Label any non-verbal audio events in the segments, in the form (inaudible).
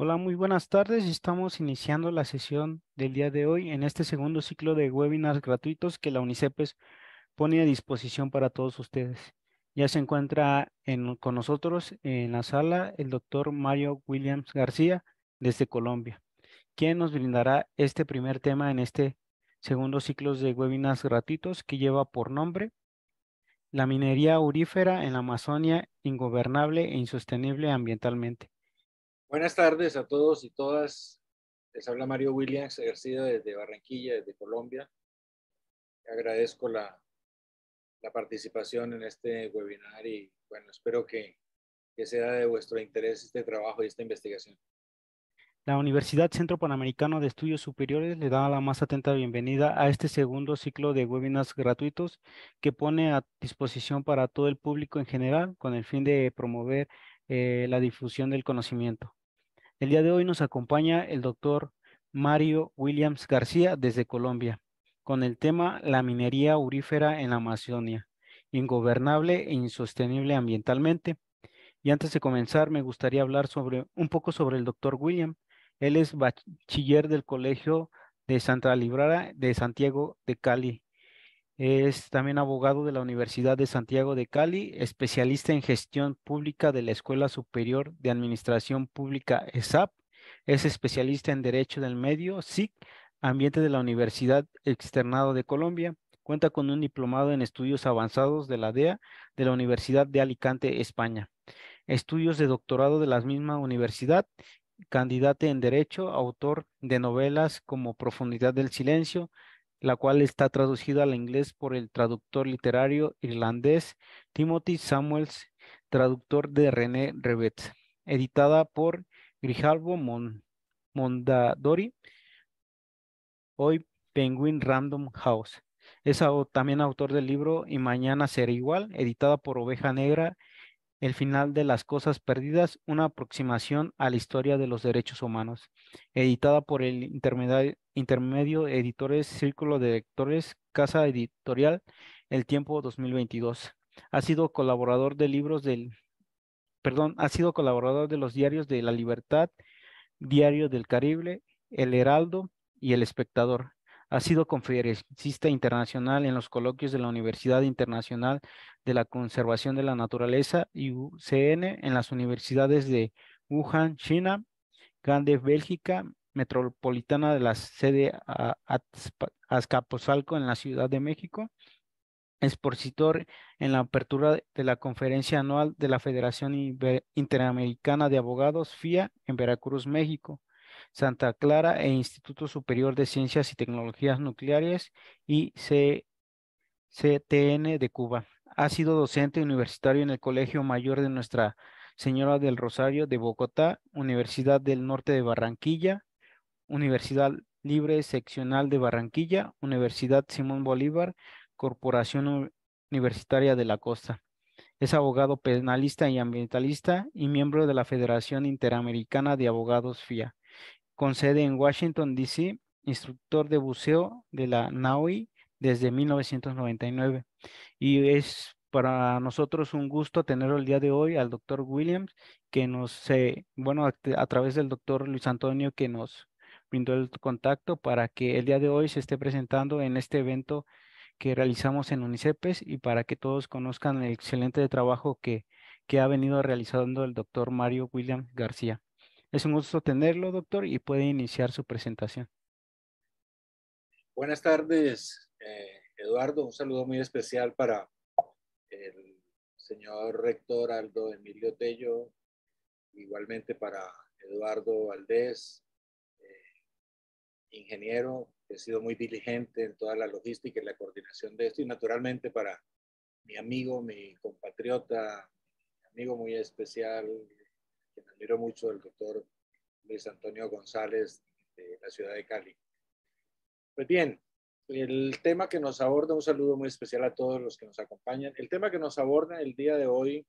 Hola, muy buenas tardes. Estamos iniciando la sesión del día de hoy en este segundo ciclo de webinars gratuitos que la UNICEPES pone a disposición para todos ustedes. Ya se encuentra con nosotros en la sala el doctor Mario Williams García desde Colombia, quien nos brindará este primer tema en este segundo ciclo de webinars gratuitos que lleva por nombre La minería aurífera en la Amazonia ingobernable e insostenible ambientalmente. Buenas tardes a todos y todas. Les habla Mario Williams, ejercido desde Barranquilla, desde Colombia. Agradezco la, la participación en este webinar y bueno, espero que, que sea de vuestro interés este trabajo y esta investigación. La Universidad Centro Panamericano de Estudios Superiores le da la más atenta bienvenida a este segundo ciclo de webinars gratuitos que pone a disposición para todo el público en general con el fin de promover eh, la difusión del conocimiento. El día de hoy nos acompaña el doctor Mario Williams García desde Colombia, con el tema La minería aurífera en la Amazonia, ingobernable e insostenible ambientalmente. Y antes de comenzar, me gustaría hablar sobre un poco sobre el doctor William. Él es bachiller del Colegio de Santa Librara de Santiago de Cali, es también abogado de la Universidad de Santiago de Cali, especialista en gestión pública de la Escuela Superior de Administración Pública ESAP. Es especialista en Derecho del Medio, SIC, Ambiente de la Universidad Externado de Colombia. Cuenta con un diplomado en estudios avanzados de la DEA de la Universidad de Alicante, España. Estudios de doctorado de la misma universidad candidato en Derecho, autor de novelas como Profundidad del Silencio, la cual está traducida al inglés por el traductor literario irlandés Timothy Samuels, traductor de René Revet, editada por Grijalvo Mondadori, hoy Penguin Random House. Es también autor del libro Y Mañana Será Igual, editada por Oveja Negra el final de las cosas perdidas, una aproximación a la historia de los derechos humanos, editada por el intermedio, Editores Círculo de Lectores, Casa Editorial, El Tiempo 2022. Ha sido colaborador de libros del, perdón, ha sido colaborador de los diarios de La Libertad, Diario del Caribe, El Heraldo y El Espectador. Ha sido conferencista internacional en los coloquios de la Universidad Internacional de la Conservación de la Naturaleza, UCN, en las universidades de Wuhan, China, Gande, Bélgica, Metropolitana de la sede Azcapotzalco en la Ciudad de México, expositor en la apertura de la conferencia anual de la Federación Interamericana de Abogados, FIA, en Veracruz, México, Santa Clara e Instituto Superior de Ciencias y Tecnologías Nucleares y CTN de Cuba. Ha sido docente universitario en el Colegio Mayor de Nuestra Señora del Rosario de Bogotá, Universidad del Norte de Barranquilla, Universidad Libre Seccional de Barranquilla, Universidad Simón Bolívar, Corporación Universitaria de la Costa. Es abogado penalista y ambientalista y miembro de la Federación Interamericana de Abogados FIA con sede en Washington, D.C., instructor de buceo de la NAUI desde 1999. Y es para nosotros un gusto tener el día de hoy al doctor Williams, que nos, bueno, a, través del doctor Luis Antonio, que nos brindó el contacto para que el día de hoy se esté presentando en este evento que realizamos en UNICEPES y para que todos conozcan el excelente trabajo que, que ha venido realizando el doctor Mario Williams García. Es un gusto tenerlo, doctor, y puede iniciar su presentación. Buenas tardes, eh, Eduardo. Un saludo muy especial para el señor rector Aldo Emilio Tello, igualmente para Eduardo Valdés, eh, ingeniero, que ha sido muy diligente en toda la logística y la coordinación de esto, y naturalmente para mi amigo, mi compatriota, mi amigo muy especial, me admiro mucho, el doctor Luis Antonio González de la ciudad de Cali. Pues bien, el tema que nos aborda, un saludo muy especial a todos los que nos acompañan. El tema que nos aborda el día de hoy,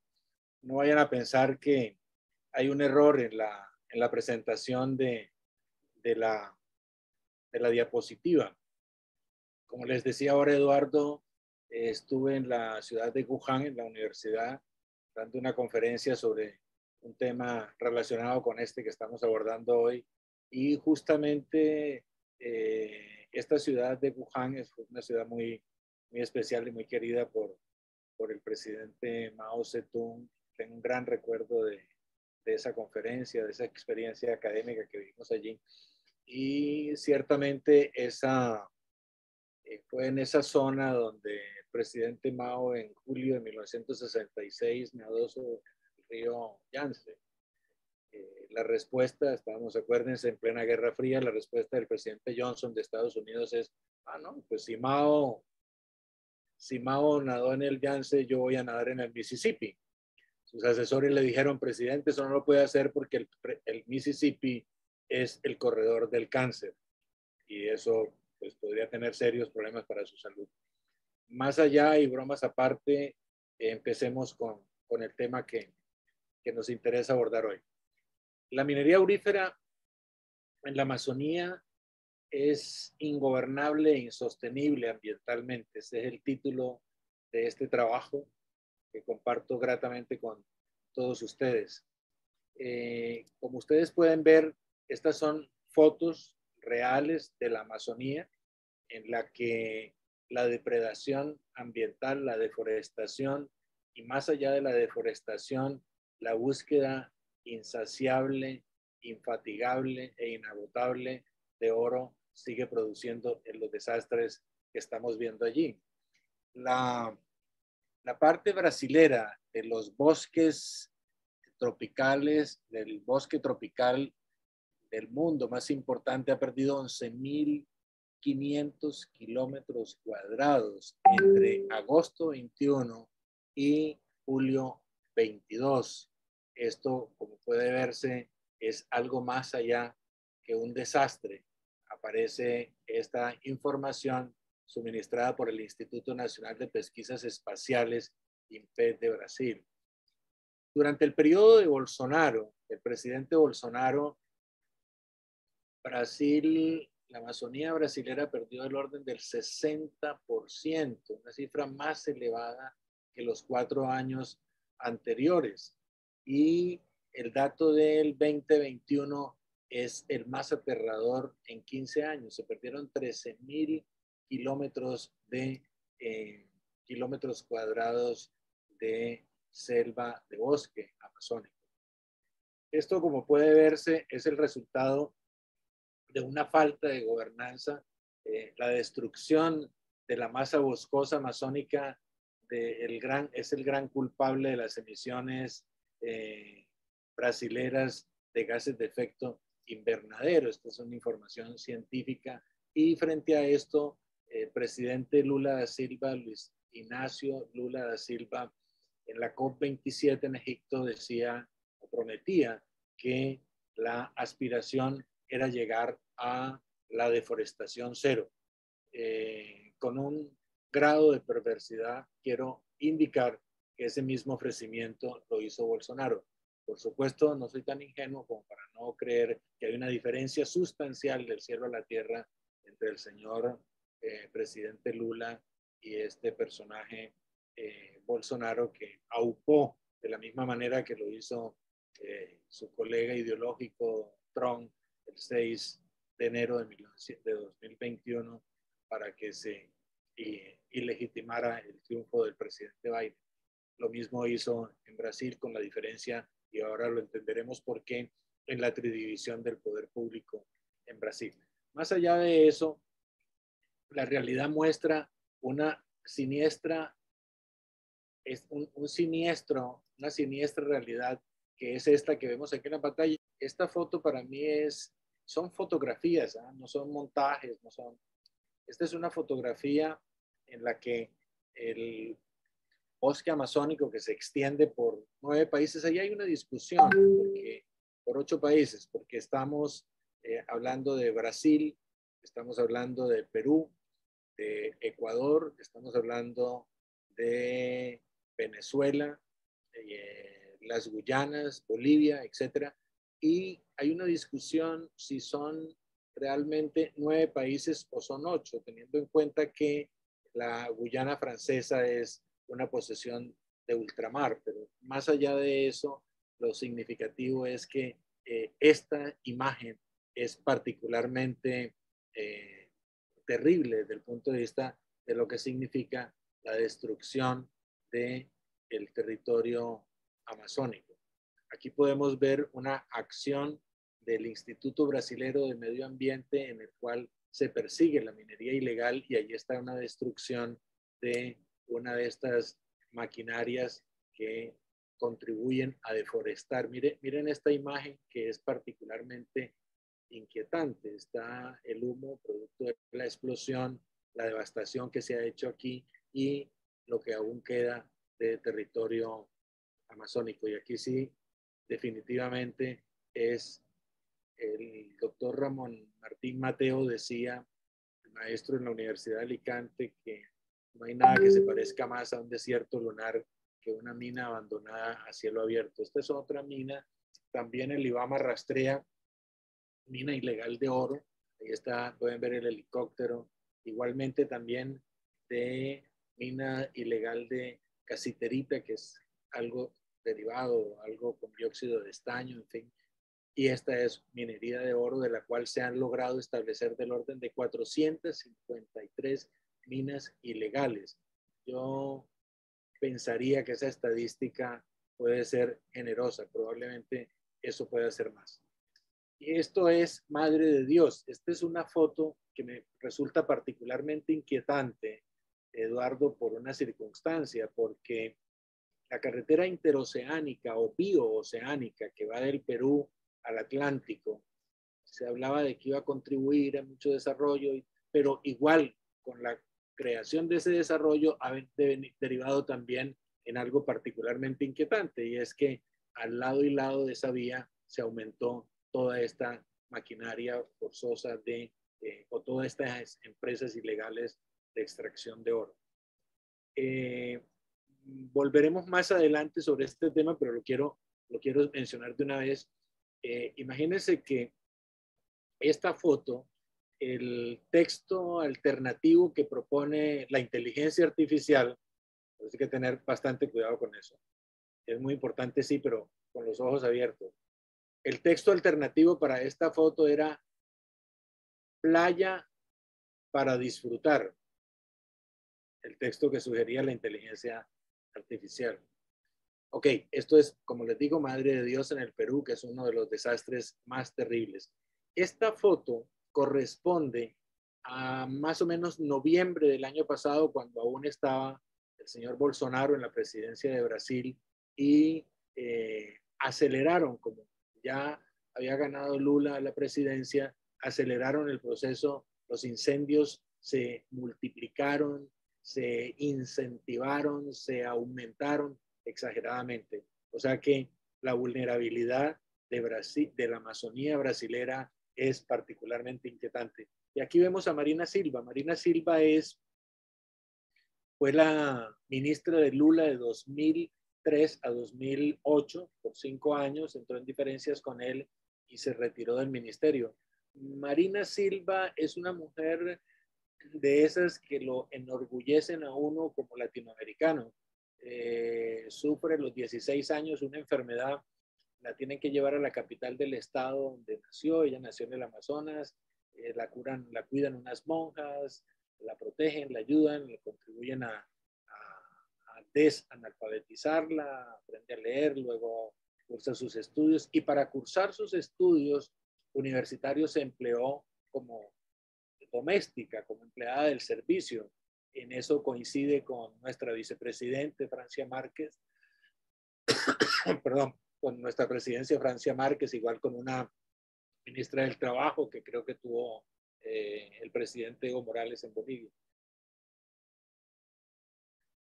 no vayan a pensar que hay un error en la, en la presentación de, de, la, de la diapositiva. Como les decía ahora Eduardo, estuve en la ciudad de Wuhan, en la universidad, dando una conferencia sobre un tema relacionado con este que estamos abordando hoy. Y justamente eh, esta ciudad de Wuhan es una ciudad muy, muy especial y muy querida por, por el presidente Mao Zedong. Tengo un gran recuerdo de, de esa conferencia, de esa experiencia académica que vivimos allí. Y ciertamente esa, eh, fue en esa zona donde el presidente Mao en julio de 1966 nadó río Yangtze. Eh, la respuesta, estábamos, acuérdense, en plena Guerra Fría, la respuesta del presidente Johnson de Estados Unidos es, ah, no, pues si Mao, si Mao nadó en el Yangtze, yo voy a nadar en el Mississippi. Sus asesores le dijeron, presidente, eso no lo puede hacer porque el, el Mississippi es el corredor del cáncer y eso pues podría tener serios problemas para su salud. Más allá y bromas aparte, empecemos con, con el tema que, que nos interesa abordar hoy. La minería aurífera en la Amazonía es ingobernable e insostenible ambientalmente. Ese es el título de este trabajo que comparto gratamente con todos ustedes. Eh, como ustedes pueden ver, estas son fotos reales de la Amazonía en la que la depredación ambiental, la deforestación y más allá de la deforestación, la búsqueda insaciable, infatigable e inagotable de oro sigue produciendo en los desastres que estamos viendo allí. La, la parte brasilera de los bosques tropicales, del bosque tropical del mundo más importante ha perdido 11.500 kilómetros cuadrados entre agosto 21 y julio 22. Esto, como puede verse, es algo más allá que un desastre. Aparece esta información suministrada por el Instituto Nacional de Pesquisas Espaciales, INPED de Brasil. Durante el periodo de Bolsonaro, el presidente Bolsonaro Brasil, la Amazonía brasilera perdió el orden del 60%, una cifra más elevada que los cuatro años anteriores. Y el dato del 2021 es el más aterrador en 15 años. Se perdieron 13 mil kilómetros de eh, kilómetros cuadrados de selva de bosque amazónico. Esto, como puede verse, es el resultado de una falta de gobernanza, eh, la destrucción de la masa boscosa amazónica de el gran, es el gran culpable de las emisiones eh, brasileras de gases de efecto invernadero. Esta es una información científica. Y frente a esto, el presidente Lula da Silva, Luis Ignacio Lula da Silva, en la COP27 en Egipto decía o prometía que la aspiración era llegar a la deforestación cero. Eh, con un grado de perversidad, quiero indicar ese mismo ofrecimiento lo hizo Bolsonaro. Por supuesto, no soy tan ingenuo como para no creer que hay una diferencia sustancial del cielo a la tierra entre el señor eh, presidente Lula y este personaje eh, Bolsonaro que aupó de la misma manera que lo hizo su colega ideológico Trump el 6 de enero de, 2021 para que se ilegitimara el triunfo del presidente Biden. Lo mismo hizo en Brasil con la diferencia, y ahora lo entenderemos por qué, en la tridivisión del poder público en Brasil. Más allá de eso, la realidad muestra una siniestra, es un, siniestro, una siniestra realidad que es esta que vemos aquí en la pantalla. Esta foto para mí es son fotografías, ¿ah? no son montajes, no son... Esta es una fotografía en la que el bosque amazónico que se extiende por nueve países, ahí hay una discusión porque, por ocho países, porque estamos eh, hablando de Brasil, estamos hablando de Perú, de Ecuador, estamos hablando de Venezuela, eh, las Guyanas, Bolivia, etcétera y hay una discusión si son realmente nueve países o son ocho, teniendo en cuenta que la Guyana francesa es una posesión de ultramar, pero más allá de eso, lo significativo es que eh, esta imagen es particularmente eh, terrible desde el punto de vista de lo que significa la destrucción del el territorio amazónico. Aquí podemos ver una acción del Instituto Brasilero de Medio Ambiente en el cual se persigue la minería ilegal y allí está una destrucción de una de estas maquinarias que contribuyen a deforestar. miren esta imagen que es particularmente inquietante. Está el humo producto de la explosión, la devastación que se ha hecho aquí y lo que aún queda de territorio amazónico. Y aquí sí, definitivamente es el doctor Ramón Martín Mateo decía, el maestro en la Universidad de Alicante, que no hay nada que se parezca más a un desierto lunar que una mina abandonada a cielo abierto. Esta es otra mina, también el Ibama rastrea mina ilegal de oro, ahí está, pueden ver el helicóptero, igualmente también de mina ilegal de casiterita, que es algo derivado, algo con dióxido de estaño, en fin, y esta es minería de oro de la cual se han logrado establecer del orden de 453 minas ilegales. Yo pensaría que esa estadística puede ser generosa, probablemente eso puede ser más. Y esto es Madre de Dios. Esta es una foto que me resulta particularmente inquietante, Eduardo, por una circunstancia, porque la carretera interoceánica o biooceánica que va del Perú al Atlántico. Se hablaba de que iba a contribuir a mucho desarrollo, pero igual con la creación de ese desarrollo ha derivado también en algo particularmente inquietante y es que al lado y lado de esa vía se aumentó toda esta maquinaria forzosa de, eh, o todas estas empresas ilegales de extracción de oro. Eh, volveremos más adelante sobre este tema, pero lo quiero, lo quiero mencionar de una vez eh, imagínense que esta foto, el texto alternativo que propone la inteligencia artificial, pues hay que tener bastante cuidado con eso. Es muy importante, sí, pero con los ojos abiertos. El texto alternativo para esta foto era playa para disfrutar. El texto que sugería la inteligencia artificial. Ok, esto es, como les digo, Madre de Dios en el Perú, que es uno de los desastres más terribles. Esta foto corresponde a más o menos noviembre del año pasado, cuando aún estaba el señor Bolsonaro en la presidencia de Brasil y eh, aceleraron, como ya había ganado Lula la presidencia, aceleraron el proceso, los incendios se multiplicaron, se incentivaron, se aumentaron exageradamente. O sea que la vulnerabilidad de, Brasil, de la Amazonía brasilera es particularmente inquietante. Y aquí vemos a Marina Silva. Marina Silva es, fue la ministra de Lula de 2003 a 2008, por cinco años, entró en diferencias con él y se retiró del ministerio. Marina Silva es una mujer de esas que lo enorgullecen a uno como latinoamericano. Eh, sufre los 16 años una enfermedad, la tienen que llevar a la capital del estado donde nació, ella nació en el Amazonas, eh, la curan, la cuidan unas monjas, la protegen, la ayudan, le contribuyen a, a, desanalfabetizarla, aprende a leer, luego cursa sus estudios. Y para cursar sus estudios universitarios se empleó como doméstica, como empleada del servicio. En eso coincide con nuestra vicepresidente Francia Márquez, (coughs) perdón, con nuestra presidencia Francia Márquez, igual con una ministra del Trabajo que creo que tuvo eh, el presidente Evo Morales en Bolivia.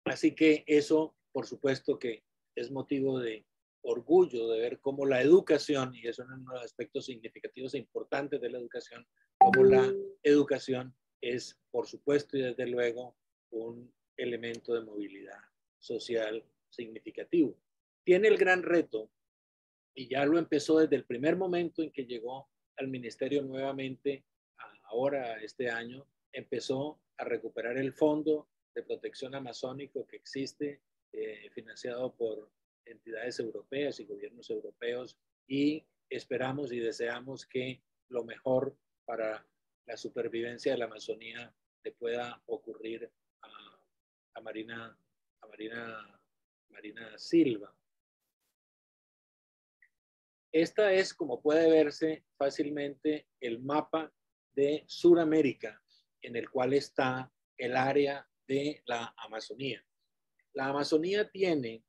Así que eso, por supuesto que es motivo de orgullo de ver cómo la educación, y eso es uno de los aspectos significativos e importantes de la educación, cómo la educación es, por supuesto y desde luego, un elemento de movilidad social significativo. Tiene el gran reto, y ya lo empezó desde el primer momento en que llegó al ministerio nuevamente, ahora este año, empezó a recuperar el fondo de protección amazónico que existe, eh, financiado por entidades europeas y gobiernos europeos y esperamos y deseamos que lo mejor para la supervivencia de la Amazonía le pueda ocurrir a, Marina, a Marina, Marina Silva. Esta es, como puede verse fácilmente, el mapa de Sudamérica en el cual está el área de la Amazonía. La Amazonía tiene,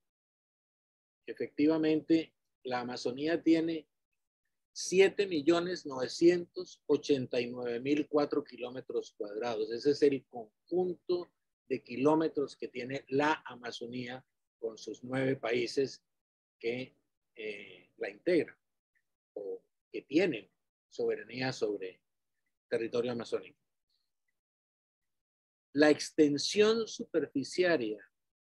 efectivamente, la Amazonía tiene 7.989.004 kilómetros cuadrados. Ese es el conjunto de kilómetros que tiene la Amazonía con sus nueve países que eh, la integran o que tienen soberanía sobre territorio amazónico. La extensión superficiaria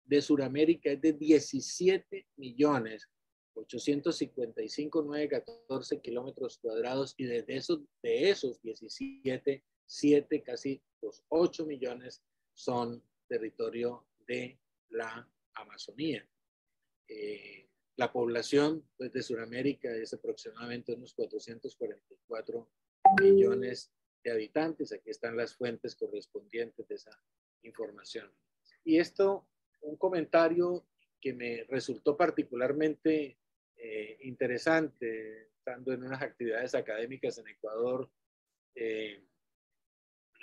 de Sudamérica es de 17 millones 855.914 kilómetros cuadrados y de esos, de esos 17, 7, casi los 8 millones son territorio de la Amazonía. Eh, la población pues, de Sudamérica es aproximadamente unos 444 millones de habitantes. Aquí están las fuentes correspondientes de esa información. Y esto, un comentario que me resultó particularmente eh, interesante, estando en unas actividades académicas en Ecuador, eh,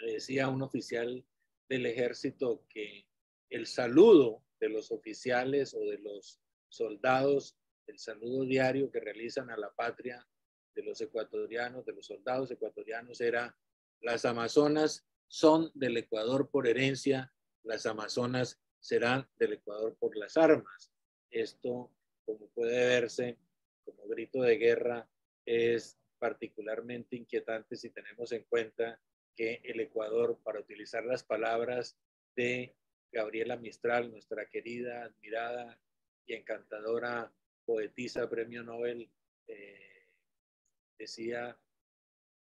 decía un oficial del ejército que el saludo de los oficiales o de los soldados, el saludo diario que realizan a la patria de los ecuatorianos, de los soldados ecuatorianos, era las Amazonas son del Ecuador por herencia, las Amazonas serán del Ecuador por las armas. Esto, como puede verse, como grito de guerra, es particularmente inquietante si tenemos en cuenta que el Ecuador, para utilizar las palabras de Gabriela Mistral, nuestra querida, admirada y encantadora poetisa, premio Nobel, eh, decía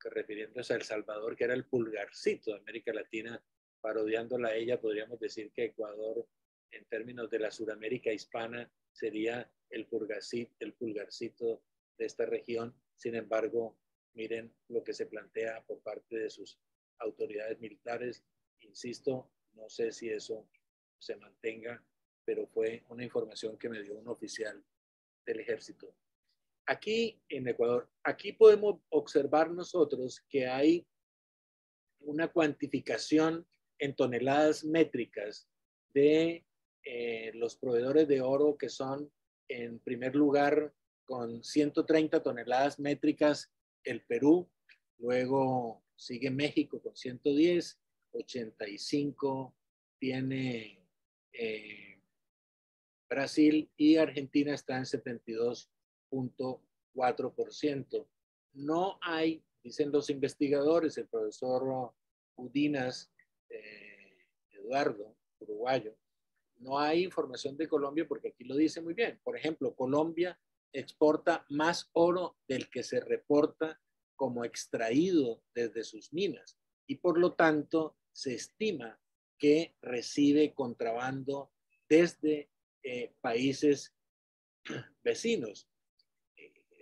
que refiriéndose a El Salvador, que era el pulgarcito de América Latina, parodiándola a ella, podríamos decir que Ecuador, en términos de la Suramérica hispana, sería el pulgarcito, el pulgarcito de esta región. Sin embargo, miren lo que se plantea por parte de sus autoridades militares. Insisto, no sé si eso se mantenga, pero fue una información que me dio un oficial del ejército. Aquí en Ecuador, aquí podemos observar nosotros que hay una cuantificación en toneladas métricas de eh, los proveedores de oro que son, en primer lugar, con 130 toneladas métricas el Perú, luego sigue México con 110, 85 tiene eh, Brasil y Argentina está en 72.4%. No hay, dicen los investigadores, el profesor Udinas eh, Eduardo, uruguayo, no hay información de Colombia porque aquí lo dice muy bien. Por ejemplo, Colombia exporta más oro del que se reporta como extraído desde sus minas y por lo tanto se estima que recibe contrabando desde eh, países vecinos.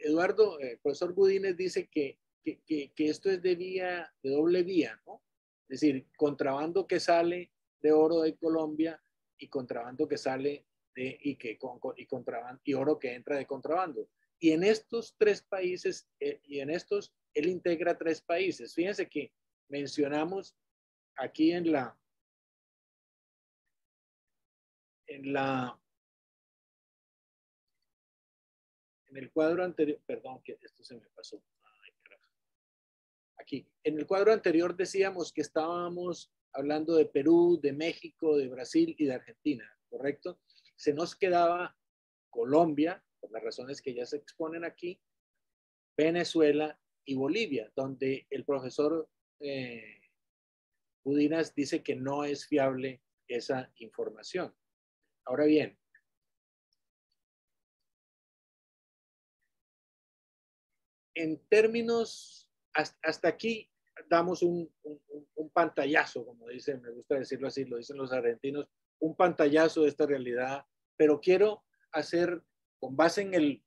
Eduardo, el profesor Budines dice que, que, que, esto es de vía, de doble vía, ¿no? Es decir, contrabando que sale de oro de Colombia y contrabando que sale de, y, que, y, contrabando, y oro que entra de contrabando. Y en estos tres países, eh, y en estos, él integra tres países. Fíjense que mencionamos aquí en la, en la, en el cuadro anterior, perdón, que esto se me pasó aquí. En el cuadro anterior decíamos que estábamos hablando de Perú, de México, de Brasil y de Argentina, ¿correcto? Se nos quedaba Colombia, por las razones que ya se exponen aquí, Venezuela y Bolivia, donde el profesor eh, dice que no es fiable esa información. Ahora bien, en términos hasta, aquí damos un, pantallazo, como dicen, me gusta decirlo así, lo dicen los argentinos, un pantallazo de esta realidad, pero quiero hacer con base en el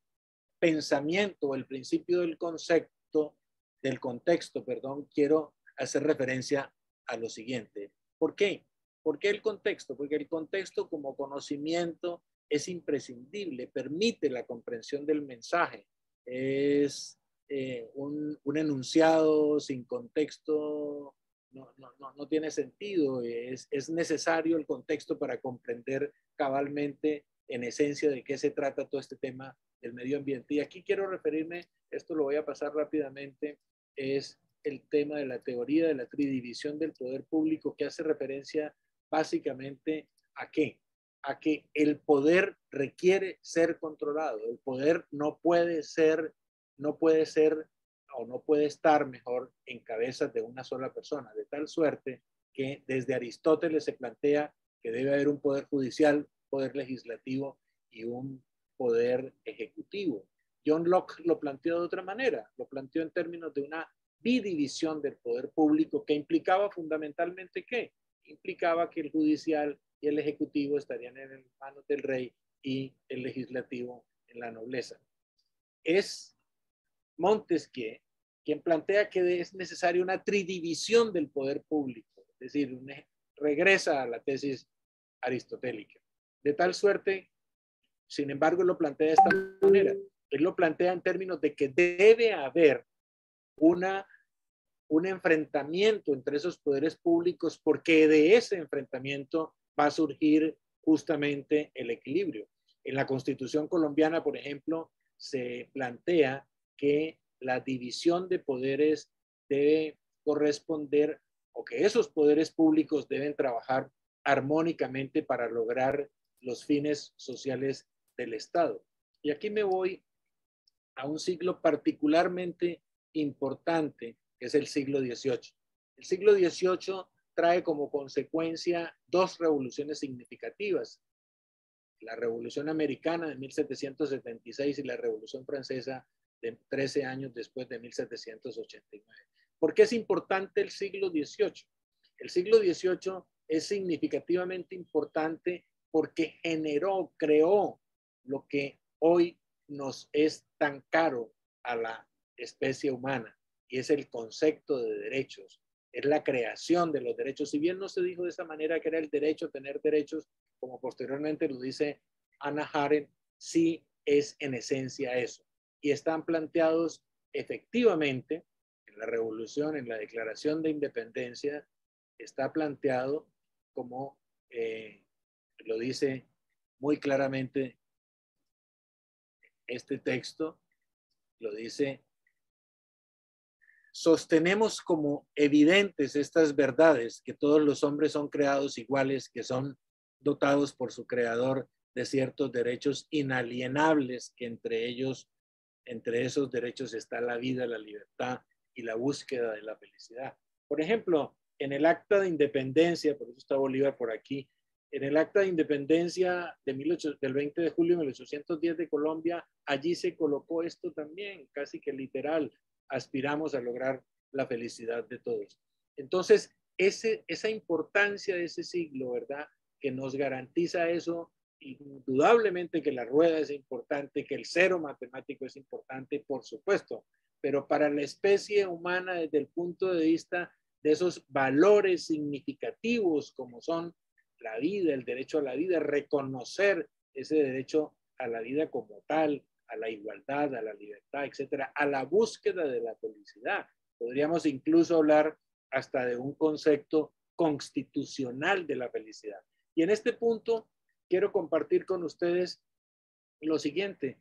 pensamiento, el principio del concepto, del contexto, perdón, quiero hacer referencia a lo siguiente. ¿Por qué? ¿Por qué el contexto? Porque el contexto como conocimiento es imprescindible, permite la comprensión del mensaje. Es eh, un, enunciado sin contexto, no, no, tiene sentido. Es, es necesario el contexto para comprender cabalmente en esencia de qué se trata todo este tema del medio ambiente. Y aquí quiero referirme, esto lo voy a pasar rápidamente, es el tema de la teoría de la tridivisión del poder público que hace referencia básicamente a qué? A que el poder requiere ser controlado. El poder no puede ser, no puede ser o no puede estar mejor en cabezas de una sola persona, de tal suerte que desde Aristóteles se plantea que debe haber un poder judicial, poder legislativo y un poder ejecutivo. John Locke lo planteó de otra manera, lo planteó en términos de una bidivisión del poder público que implicaba fundamentalmente qué? Implicaba que el judicial y el ejecutivo estarían en manos del rey y el legislativo en la nobleza. Es Montesquieu quien plantea que es necesaria una tridivisión del poder público, es decir, regresa a la tesis aristotélica. De tal suerte, sin embargo, lo plantea de esta manera. Él lo plantea en términos de que debe haber una, un enfrentamiento entre esos poderes públicos porque de ese enfrentamiento va a surgir justamente el equilibrio. En la constitución colombiana, por ejemplo, se plantea que la división de poderes debe corresponder o que esos poderes públicos deben trabajar armónicamente para lograr los fines sociales del Estado. Y aquí me voy a un siglo particularmente importante, que es el siglo XVIII. El siglo XVIII trae como consecuencia dos revoluciones significativas. La Revolución Americana de 1776 y la Revolución Francesa de 13 años después de 1789. ¿Por qué es importante el siglo XVIII? El siglo XVIII es significativamente importante porque generó, creó lo que hoy nos es tan caro a la especie humana y es el concepto de derechos, es la creación de los derechos. Si bien no se dijo de esa manera que era el derecho a tener derechos, como posteriormente lo dice Ana Haren, sí es en esencia eso. Y están planteados efectivamente en la revolución, en la declaración de independencia, está planteado como eh, lo dice muy claramente este texto, lo dice, sostenemos como evidentes estas verdades, que todos los hombres son creados iguales, que son dotados por su creador de ciertos derechos inalienables, que entre ellos, entre esos derechos está la vida, la libertad y la búsqueda de la felicidad. Por ejemplo, en el acta de independencia, por eso está Bolívar por aquí, en el acta de independencia de del 20 de julio de 1810 de Colombia, allí se colocó esto también, casi que literal, aspiramos a lograr la felicidad de todos. Entonces, esa importancia de ese siglo, ¿verdad? Que nos garantiza eso, indudablemente que la rueda es importante, que el cero matemático es importante, por supuesto, pero para la especie humana desde el punto de vista de esos valores significativos como son la vida, el derecho a la vida, reconocer ese derecho a la vida como tal, a la igualdad, a la libertad, etcétera, a la búsqueda de la felicidad. Podríamos incluso hablar hasta de un concepto constitucional de la felicidad. Y en este punto quiero compartir con ustedes lo siguiente.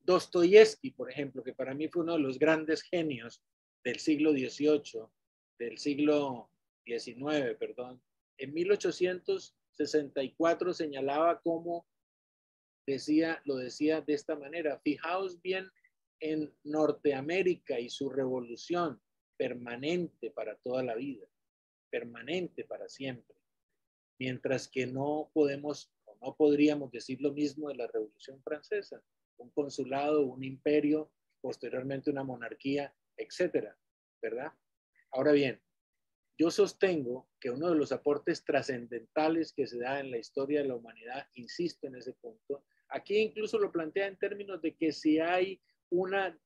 Dostoyevsky, por ejemplo, que para mí fue uno de los grandes genios del siglo XVIII, del siglo XIX, perdón, en 1864 señalaba cómo decía, lo decía de esta manera, fijaos bien en Norteamérica y su revolución permanente para toda la vida, permanente para siempre, mientras que no podemos no podríamos decir lo mismo de la Revolución Francesa, un consulado, un imperio, posteriormente una monarquía, etcétera, ¿verdad? Ahora bien, yo sostengo que uno de los aportes trascendentales que se da en la historia de la humanidad, insisto en ese punto, Aquí incluso lo plantea en términos de que si hay una,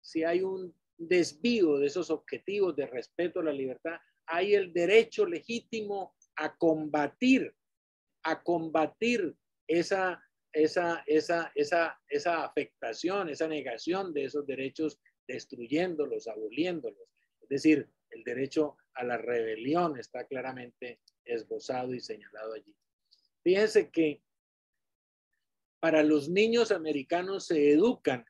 si hay un desvío de esos objetivos de respeto a la libertad, hay el derecho legítimo a combatir, a combatir esa, esa, esa, esa, esa afectación, esa negación de esos derechos, destruyéndolos, aboliéndolos. Es decir, el derecho a la rebelión está claramente esbozado y señalado allí. Fíjense que para los niños americanos se educan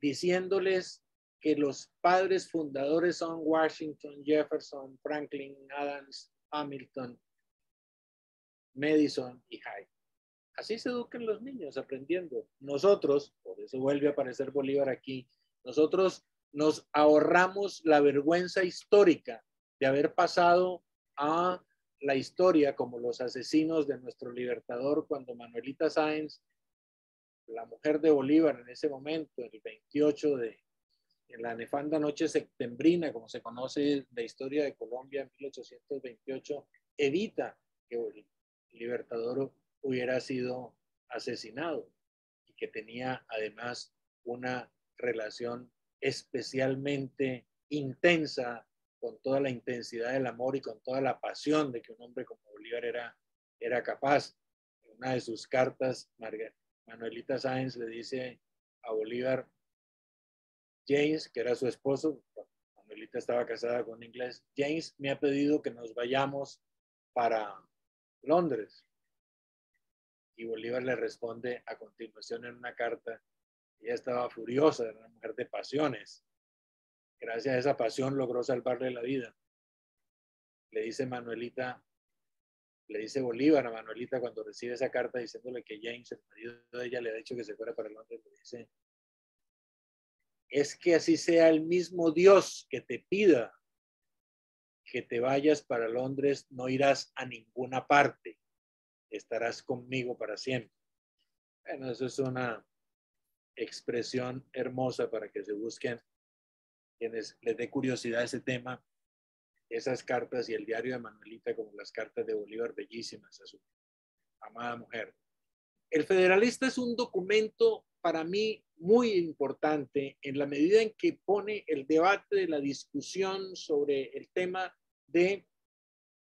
diciéndoles que los padres fundadores son Washington, Jefferson, Franklin, Adams, Hamilton, Madison y Hyde. Así se educan los niños aprendiendo. Nosotros, por eso vuelve a aparecer Bolívar aquí, nosotros nos ahorramos la vergüenza histórica de haber pasado a la historia como los asesinos de nuestro libertador cuando Manuelita Sáenz la mujer de Bolívar en ese momento, el 28 de en la nefanda noche septembrina, como se conoce la historia de Colombia en 1828, evita que libertador hubiera sido asesinado y que tenía además una relación especialmente intensa con toda la intensidad del amor y con toda la pasión de que un hombre como Bolívar era, era capaz. En una de sus cartas, Manuelita Sáenz le dice a Bolívar, James, que era su esposo, Manuelita estaba casada con un inglés, James me ha pedido que nos vayamos para Londres. Y Bolívar le responde a continuación en una carta, ella estaba furiosa, era una mujer de pasiones. Gracias a esa pasión logró salvarle la vida. Le dice Manuelita, le dice Bolívar a Manuelita cuando recibe esa carta diciéndole que James, el marido de ella, le ha dicho que se fuera para Londres, le dice, es que así sea el mismo Dios que te pida que te vayas para Londres, no irás a ninguna parte, estarás conmigo para siempre. Bueno, eso es una expresión hermosa para que se busquen quienes les dé curiosidad ese tema esas cartas y el diario de Manuelita como las cartas de Bolívar bellísimas a su amada mujer. El Federalista es un documento para mí muy importante en la medida en que pone el debate de la discusión sobre el tema de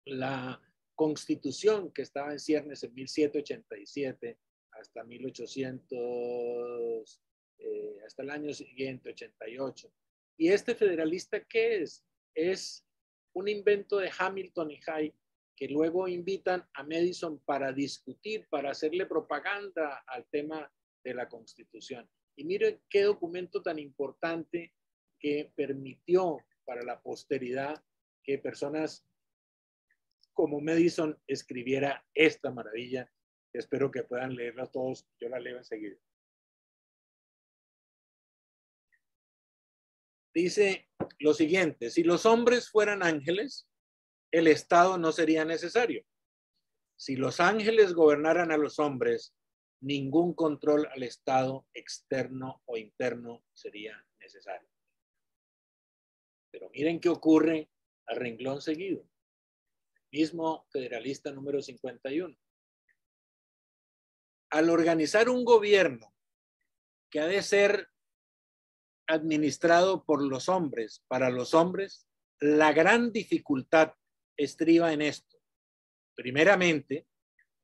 la constitución que estaba en ciernes en 1787 hasta 1800, eh, hasta el año siguiente, 88. ¿Y este federalista qué es? Es un invento de Hamilton y Hyde que luego invitan a Madison para discutir, para hacerle propaganda al tema de la Constitución. Y miren qué documento tan importante que permitió para la posteridad que personas como Madison escribiera esta maravilla. Espero que puedan leerla todos. Yo la leo enseguida. Dice lo siguiente, si los hombres fueran ángeles, el Estado no sería necesario. Si los ángeles gobernaran a los hombres, ningún control al Estado externo o interno sería necesario. Pero miren qué ocurre al renglón seguido. Mismo federalista número 51. Al organizar un gobierno que ha de ser administrado por los hombres, para los hombres, la gran dificultad estriba en esto. Primeramente,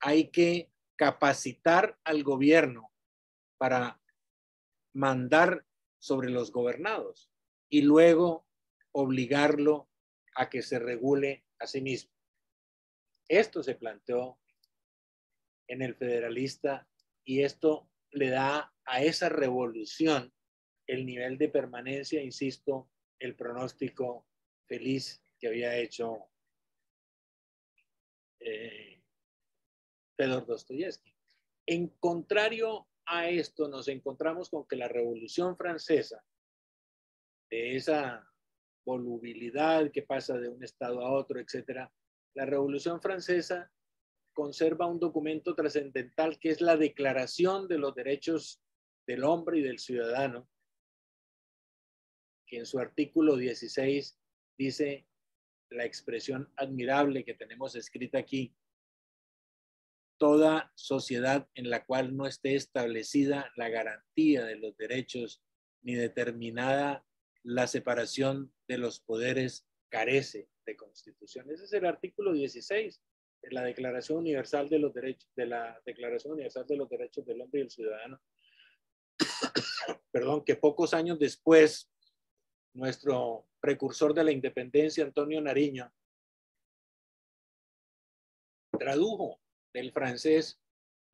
hay que capacitar al gobierno para mandar sobre los gobernados y luego obligarlo a que se regule a sí mismo. Esto se planteó en el federalista y esto le da a esa revolución el nivel de permanencia, insisto, el pronóstico feliz que había hecho eh, Fedor Dostoyevsky. En contrario a esto, nos encontramos con que la Revolución Francesa, de esa volubilidad que pasa de un estado a otro, etcétera, la Revolución Francesa conserva un documento trascendental que es la Declaración de los Derechos del Hombre y del Ciudadano, que en su artículo 16 dice la expresión admirable que tenemos escrita aquí. toda sociedad en la cual no esté establecida la garantía de los derechos ni determinada la separación de los poderes carece de constitución. Ese es el artículo 16 de la Declaración Universal de los Derechos de la Declaración Universal de los Derechos del Hombre y del Ciudadano. (coughs) Perdón, que pocos años después nuestro precursor de la independencia, Antonio Nariño, tradujo del francés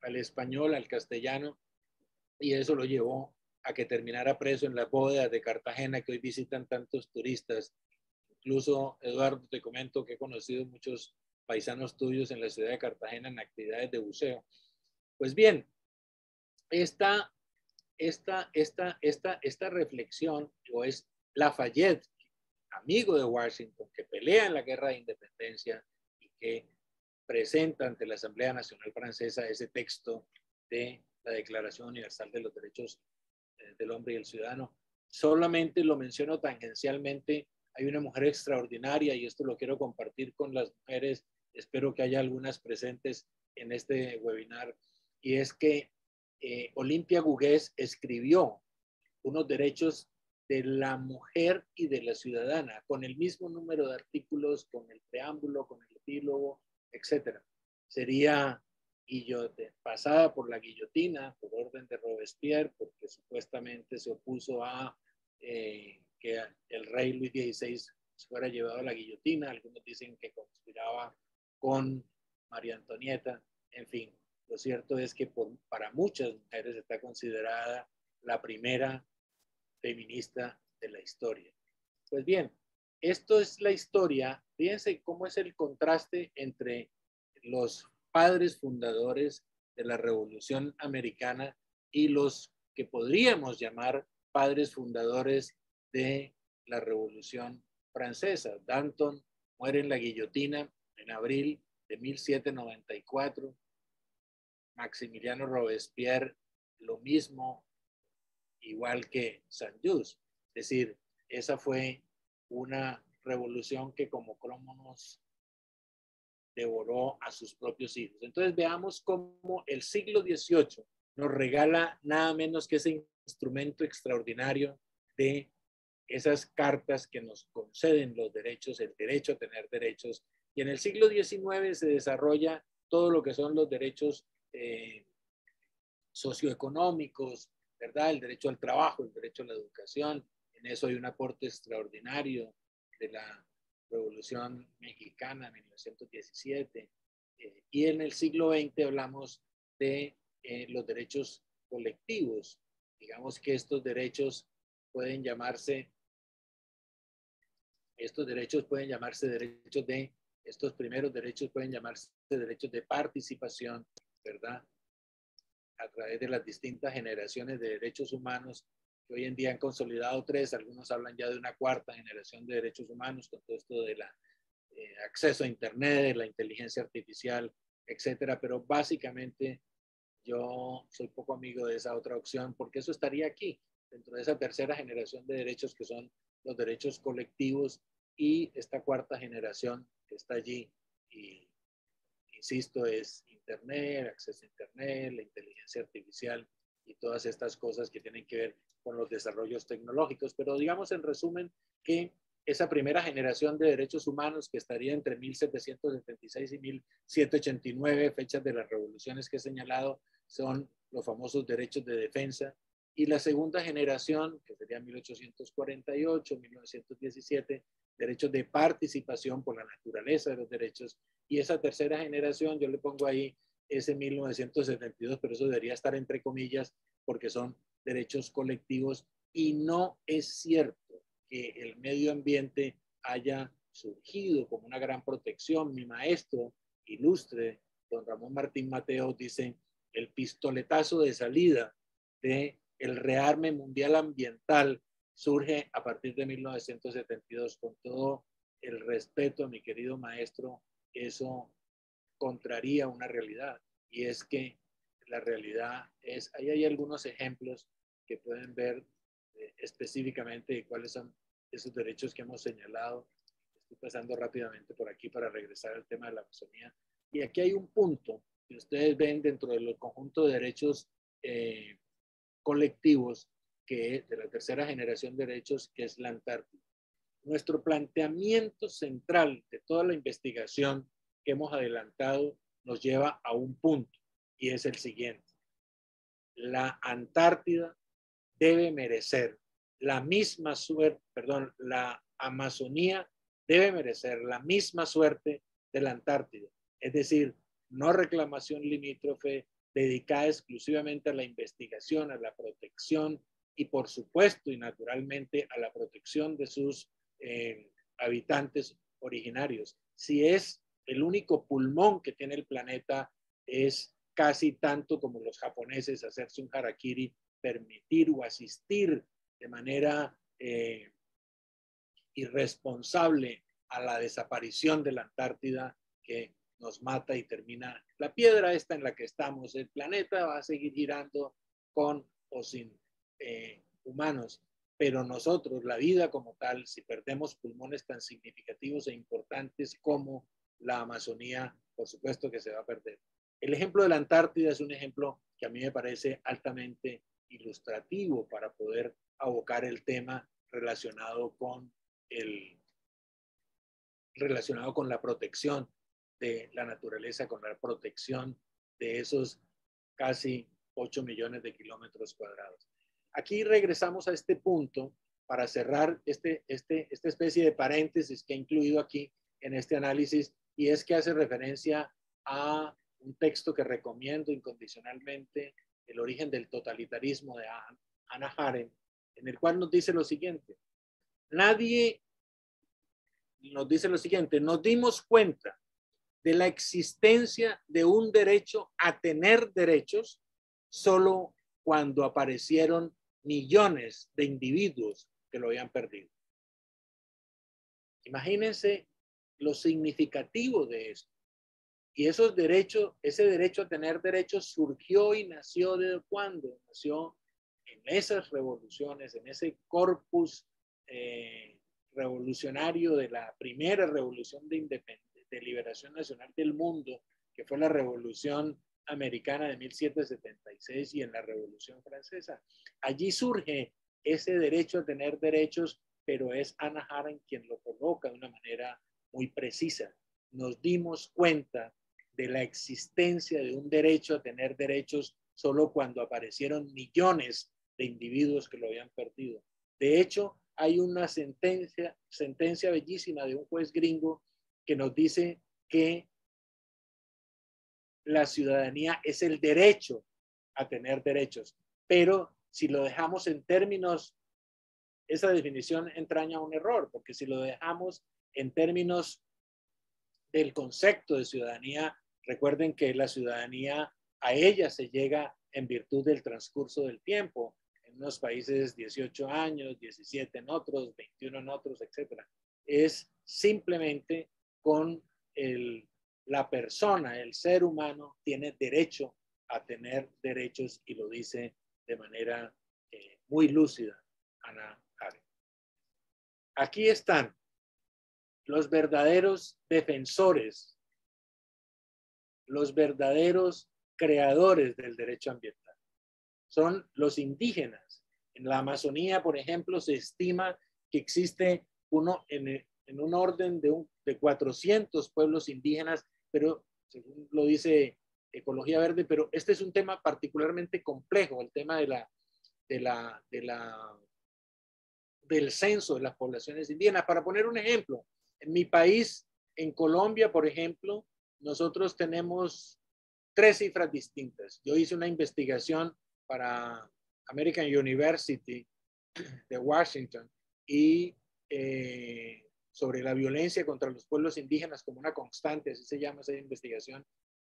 al español, al castellano, y eso lo llevó a que terminara preso en las bóvedas de Cartagena que hoy visitan tantos turistas. Incluso, Eduardo, te comento que he conocido muchos paisanos tuyos en la ciudad de Cartagena en actividades de buceo. Pues bien, esta, esta, esta, esta, esta reflexión, o es Lafayette, amigo de Washington, que pelea en la guerra de independencia y que presenta ante la Asamblea Nacional Francesa ese texto de la Declaración Universal de los Derechos del Hombre y el Ciudadano. Solamente lo menciono tangencialmente. Hay una mujer extraordinaria y esto lo quiero compartir con las mujeres. Espero que haya algunas presentes en este webinar. Y es que eh, Olimpia Gugés escribió unos derechos de la mujer y de la ciudadana, con el mismo número de artículos, con el preámbulo, con el epílogo, etc. Sería pasada por la guillotina, por orden de Robespierre, porque supuestamente se opuso a eh, que el rey Luis XVI fuera llevado a la guillotina. Algunos dicen que conspiraba con María Antonieta. En fin, lo cierto es que para muchas mujeres está considerada la primera feminista de la historia. Pues bien, esto es la historia. Fíjense cómo es el contraste entre los padres fundadores de la Revolución Americana y los que podríamos llamar padres fundadores de la Revolución Francesa. Danton muere en la guillotina en abril de 1794. Maximiliano Robespierre lo mismo igual que San Just. Es decir, esa fue una revolución que como Crómonos devoró a sus propios hijos. Entonces veamos cómo el siglo XVIII nos regala nada menos que ese instrumento extraordinario de esas cartas que nos conceden los derechos, el derecho a tener derechos. Y en el siglo XIX se desarrolla todo lo que son los derechos eh, socioeconómicos, ¿verdad? El derecho al trabajo, el derecho a la educación. En eso hay un aporte extraordinario de la Revolución Mexicana, 1917. Eh, y en el siglo XX hablamos de eh, los derechos colectivos. Digamos que estos derechos pueden llamarse, estos derechos pueden llamarse derechos de, estos primeros derechos pueden llamarse derechos de participación, ¿verdad? a través de las distintas generaciones de derechos humanos que hoy en día han consolidado tres, algunos hablan ya de una cuarta generación de derechos humanos con todo esto de la eh, acceso a Internet, la inteligencia artificial, etcétera, pero básicamente yo soy poco amigo de esa otra opción porque eso estaría aquí, dentro de esa tercera generación de derechos que son los derechos colectivos y esta cuarta generación que está allí. Y insisto es Internet, acceso a Internet, la inteligencia artificial y todas estas cosas que tienen que ver con los desarrollos tecnológicos. Pero digamos en resumen que esa primera generación de derechos humanos que estaría entre 1776 y 1789, fechas de las revoluciones que he señalado, son los famosos derechos de defensa. Y la segunda generación, que sería 1848, 1917, derechos de participación por la naturaleza de los derechos y esa tercera generación, yo le pongo ahí ese 1972, pero eso debería estar entre comillas porque son derechos colectivos y no es cierto que el medio ambiente haya surgido como una gran protección. Mi maestro ilustre, don Ramón Martín Mateo, dice, el pistoletazo de salida de el rearme mundial ambiental surge a partir de 1972 con todo el respeto a mi querido maestro eso contraría una realidad y es que la realidad es, ahí hay algunos ejemplos que pueden ver eh, específicamente cuáles son esos derechos que hemos señalado. Estoy pasando rápidamente por aquí para regresar al tema de la Amazonía. Y aquí hay un punto que ustedes ven dentro del conjunto de derechos eh, colectivos que de la tercera generación de derechos, que es la Antártida. Nuestro planteamiento central de toda la investigación que hemos adelantado nos lleva a un punto y es el siguiente. La Antártida debe merecer la misma suerte, perdón, la Amazonía debe merecer la misma suerte de la Antártida. Es decir, no reclamación limítrofe dedicada exclusivamente a la investigación, a la protección y por supuesto y naturalmente a la protección de sus eh, habitantes originarios. Si es el único pulmón que tiene el planeta, es casi tanto como los japoneses hacerse un harakiri, permitir o asistir de manera eh, irresponsable a la desaparición de la Antártida que nos mata y termina la piedra esta en la que estamos. El planeta va a seguir girando con o sin eh, humanos, pero nosotros, la vida como tal, si perdemos pulmones tan significativos e importantes como la Amazonía, por supuesto que se va a perder. El ejemplo de la Antártida es un ejemplo que a mí me parece altamente ilustrativo para poder abocar el tema relacionado con el relacionado con la protección de la naturaleza, con la protección de esos casi 8 millones de kilómetros cuadrados. Aquí regresamos a este punto para cerrar este, este, esta especie de paréntesis que he incluido aquí en este análisis y es que hace referencia a un texto que recomiendo incondicionalmente, El origen del totalitarismo de Anna Arendt, en el cual nos dice lo siguiente, nadie nos dice lo siguiente, nos dimos cuenta de la existencia de un derecho a tener derechos solo cuando aparecieron millones de individuos que lo habían perdido. Imagínense lo significativo de esto. Y esos derechos, ese derecho a tener derechos surgió y nació de cuándo? Nació en esas revoluciones, en ese corpus eh, revolucionario de la primera revolución de, liberación nacional del mundo, que fue la revolución americana de 1776 y en la revolución francesa. Allí surge ese derecho a tener derechos, pero es Ana Arendt quien lo coloca de una manera muy precisa. Nos dimos cuenta de la existencia de un derecho a tener derechos solo cuando aparecieron millones de individuos que lo habían perdido. De hecho, hay una sentencia, sentencia bellísima de un juez gringo que nos dice que la ciudadanía es el derecho a tener derechos, pero si lo dejamos en términos, esa definición entraña un error, porque si lo dejamos en términos del concepto de ciudadanía, recuerden que la ciudadanía a ella se llega en virtud del transcurso del tiempo. En unos países 18 años, 17 en otros, 21 en otros, etc. Es simplemente con el, la persona, el ser humano, tiene derecho a tener derechos y lo dice de manera eh, muy lúcida Ana Arendt. Aquí están los verdaderos defensores, los verdaderos creadores del derecho ambiental. Son los indígenas. En la Amazonía, por ejemplo, se estima que existe uno en, un orden de, un, de 400 pueblos indígenas, pero según lo dice Ecología Verde, pero este es un tema particularmente complejo, el tema de la, del censo de las poblaciones indígenas. Para poner un ejemplo, en mi país, en Colombia, por ejemplo, nosotros tenemos tres cifras distintas. Yo hice una investigación para American University de Washington y eh, sobre la violencia contra los pueblos indígenas como una constante, así se llama esa investigación,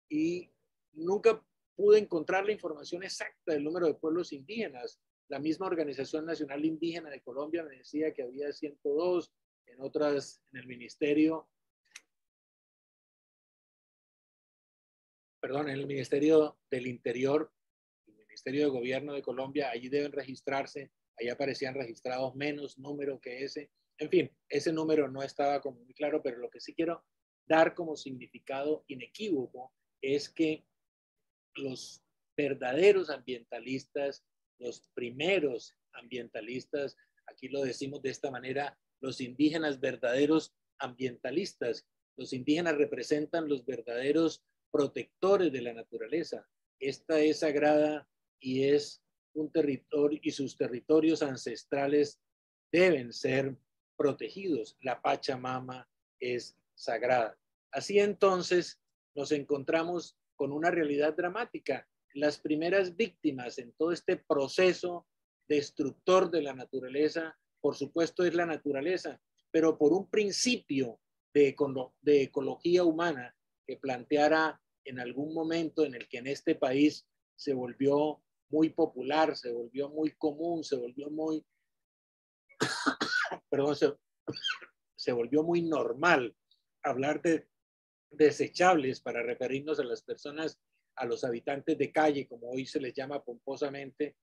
y nunca pude encontrar la información exacta del número de pueblos indígenas. La misma Organización Nacional Indígena de Colombia me decía que había 102, en otras, en el Ministerio, perdón, en el Ministerio del Interior, el Ministerio de Gobierno de Colombia, allí deben registrarse, ahí aparecían registrados menos número que ese. En fin, ese número no estaba como muy claro, pero lo que sí quiero dar como significado inequívoco es que los verdaderos ambientalistas, los primeros ambientalistas, aquí lo decimos de esta manera, los indígenas verdaderos ambientalistas. Los indígenas representan los verdaderos protectores de la naturaleza. Esta es sagrada y es un territorio y sus territorios ancestrales deben ser protegidos. La Pachamama es sagrada. Así entonces nos encontramos con una realidad dramática. Las primeras víctimas en todo este proceso destructor de la naturaleza, por supuesto, es la naturaleza, pero por un principio de, de ecología humana que planteara en algún momento en el que en este país se volvió muy popular, se volvió muy común, se volvió muy, (coughs) perdón, se, (coughs) se volvió muy normal hablar de desechables para referirnos a las personas, a los habitantes de calle, como hoy se les llama pomposamente,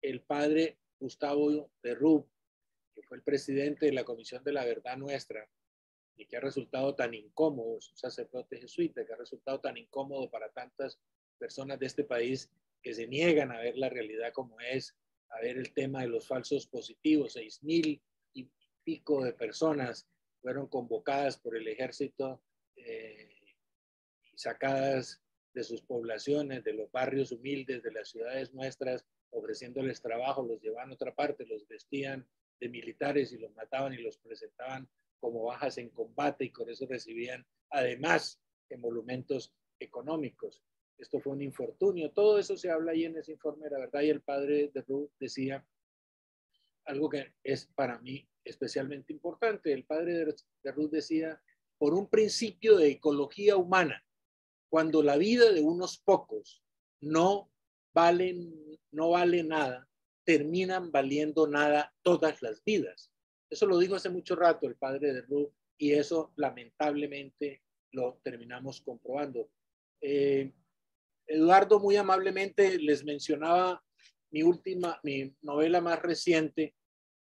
el padre Gustavo de Rub, que fue el presidente de la Comisión de la Verdad Nuestra, y que ha resultado tan incómodo, un sacerdote jesuita, que ha resultado tan incómodo para tantas personas de este país que se niegan a ver la realidad como es, a ver el tema de los falsos positivos, seis mil y pico de personas fueron convocadas por el ejército eh, y sacadas de sus poblaciones, de los barrios humildes, de las ciudades nuestras, ofreciéndoles trabajo, los llevaban a otra parte, los vestían de militares y los mataban y los presentaban como bajas en combate y con eso recibían además emolumentos económicos. Esto fue un infortunio. Todo eso se habla ahí en ese informe, la verdad, y el padre de Ruth decía algo que es para mí especialmente importante. El padre de Ruth decía, por un principio de ecología humana, cuando la vida de unos pocos no vale, no vale nada, terminan valiendo nada todas las vidas. Eso lo dijo hace mucho rato el padre de Ruth y eso lamentablemente lo terminamos comprobando. Eh, Eduardo muy amablemente les mencionaba mi última, mi novela más reciente,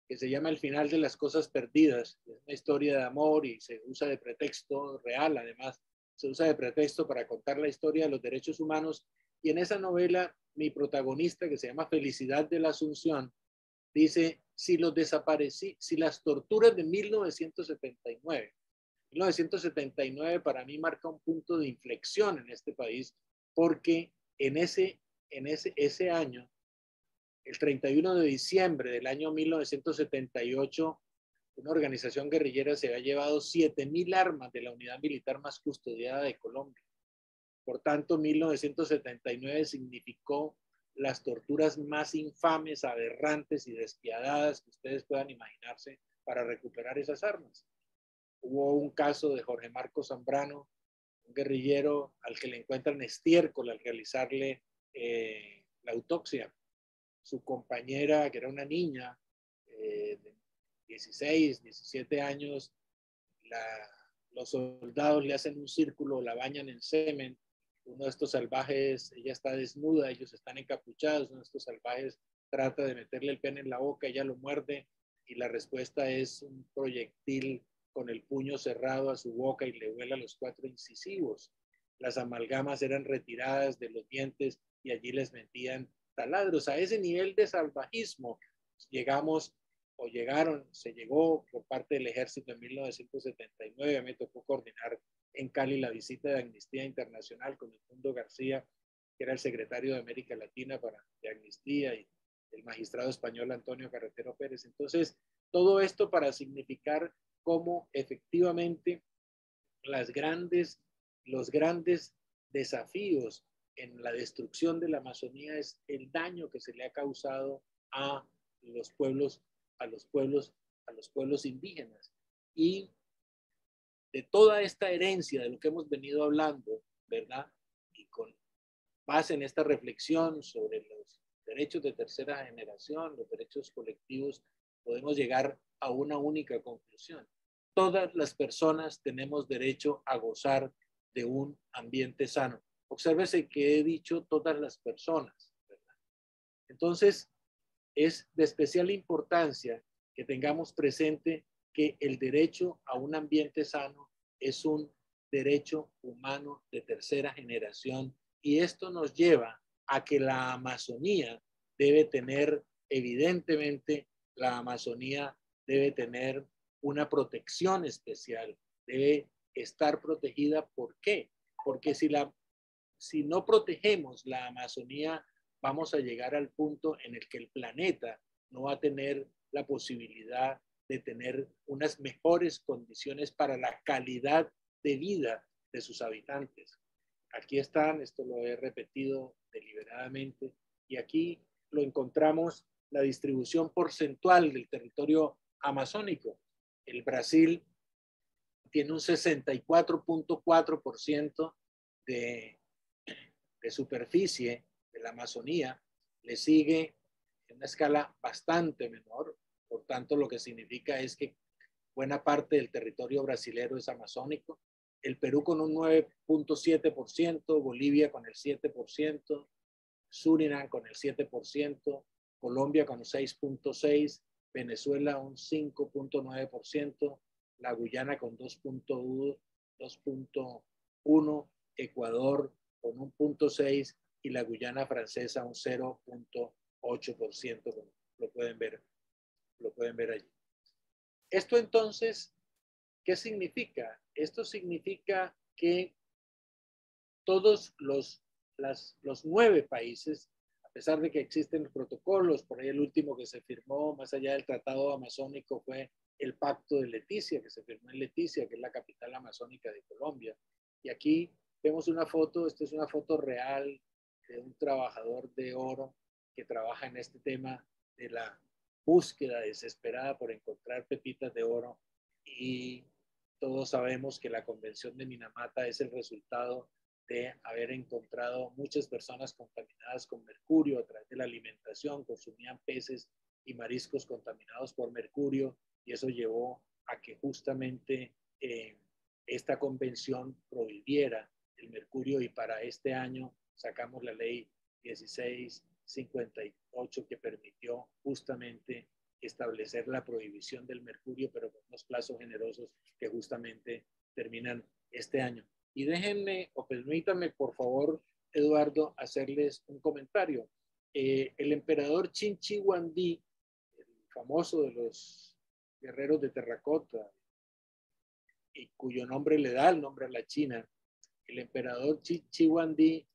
que se llama El final de las cosas perdidas. Es una historia de amor y se usa de pretexto real, además, se usa de pretexto para contar la historia de los derechos humanos. Y en esa novela, mi protagonista, que se llama Felicidad de la Asunción, dice, si los desaparecí, si las torturas de 1979, 1979 para mí marca un punto de inflexión en este país, porque en ese, en ese, ese año el 31 de diciembre del año 1978, una organización guerrillera se había llevado 7.000 armas de la unidad militar más custodiada de Colombia. Por tanto, 1979 significó las torturas más infames, aberrantes y despiadadas que ustedes puedan imaginarse para recuperar esas armas. Hubo un caso de Jorge Marco Zambrano, un guerrillero al que le encuentran estiércol al realizarle eh, la autopsia su compañera, que era una niña eh, de 16, 17 años, los soldados le hacen un círculo, la bañan en semen. Uno de estos salvajes, ella está desnuda, ellos están encapuchados, uno de estos salvajes trata de meterle el pene en la boca, ella lo muerde y la respuesta es un proyectil con el puño cerrado a su boca y le vuela los cuatro incisivos. Las amalgamas eran retiradas de los dientes y allí les metían taladros. A ese nivel de salvajismo llegamos o llegaron, se llegó por parte del ejército en 1979. Me tocó coordinar en Cali la visita de Amnistía Internacional con el Mundo García, que era el secretario de América Latina para Amnistía y el magistrado español Antonio Carretero Pérez. Entonces, todo esto para significar cómo efectivamente las grandes, los grandes desafíos en la destrucción de la Amazonía es el daño que se le ha causado a los pueblos, a los pueblos, a los pueblos indígenas. Y de toda esta herencia de lo que hemos venido hablando, ¿verdad? Y con base en esta reflexión sobre los derechos de tercera generación, los derechos colectivos, podemos llegar a una única conclusión. Todas las personas tenemos derecho a gozar de un ambiente sano. Obsérvese que he dicho todas las personas. Entonces, es de especial importancia que tengamos presente que el derecho a un ambiente sano es un derecho humano de tercera generación Y esto nos lleva a que la Amazonía debe tener, evidentemente, la Amazonía debe tener una protección especial, debe estar protegida. ¿Por qué? Porque si, la, si no protegemos la Amazonía, vamos a llegar al punto en el que el planeta no va a tener la posibilidad de tener unas mejores condiciones para la calidad de vida de sus habitantes. Aquí están, esto lo he repetido deliberadamente, y aquí lo encontramos la distribución porcentual del territorio amazónico. El Brasil tiene un 64.4% de, de superficie de la Amazonía, le sigue en una escala bastante menor, tanto lo que significa es que buena parte del territorio brasilero es amazónico, el Perú con un 9.7%, Bolivia con el 7%, Surinam con el 7%, Colombia con un 6.6%, Venezuela un 5.9%, la Guyana con 2.1%, Ecuador con un 0.6% y la Guyana francesa un 0.8%, como lo pueden ver, lo pueden ver allí. Esto entonces, ¿qué significa? Esto significa que todos los, los nueve países, a pesar de que existen protocolos, por ahí el último que se firmó más allá del Tratado Amazónico fue el Pacto de Leticia, que se firmó en Leticia, que es la capital amazónica de Colombia. Y aquí vemos una foto, esta es una foto real de un trabajador de oro que trabaja en este tema de la búsqueda desesperada por encontrar pepitas de oro y todos sabemos que la convención de Minamata es el resultado de haber encontrado muchas personas contaminadas con mercurio a través de la alimentación, consumían peces y mariscos contaminados por mercurio y eso llevó a que justamente eh, esta convención prohibiera el mercurio y para este año sacamos la ley 1658 que permitió justamente establecer la prohibición del mercurio, pero con unos plazos generosos que justamente terminan este año. Y déjenme o permítanme, por favor, Eduardo, hacerles un comentario. Eh, el emperador Chinchi Wandi, el famoso de los guerreros de terracota, y cuyo nombre le da el nombre a la China, el emperador Chinchi Wandi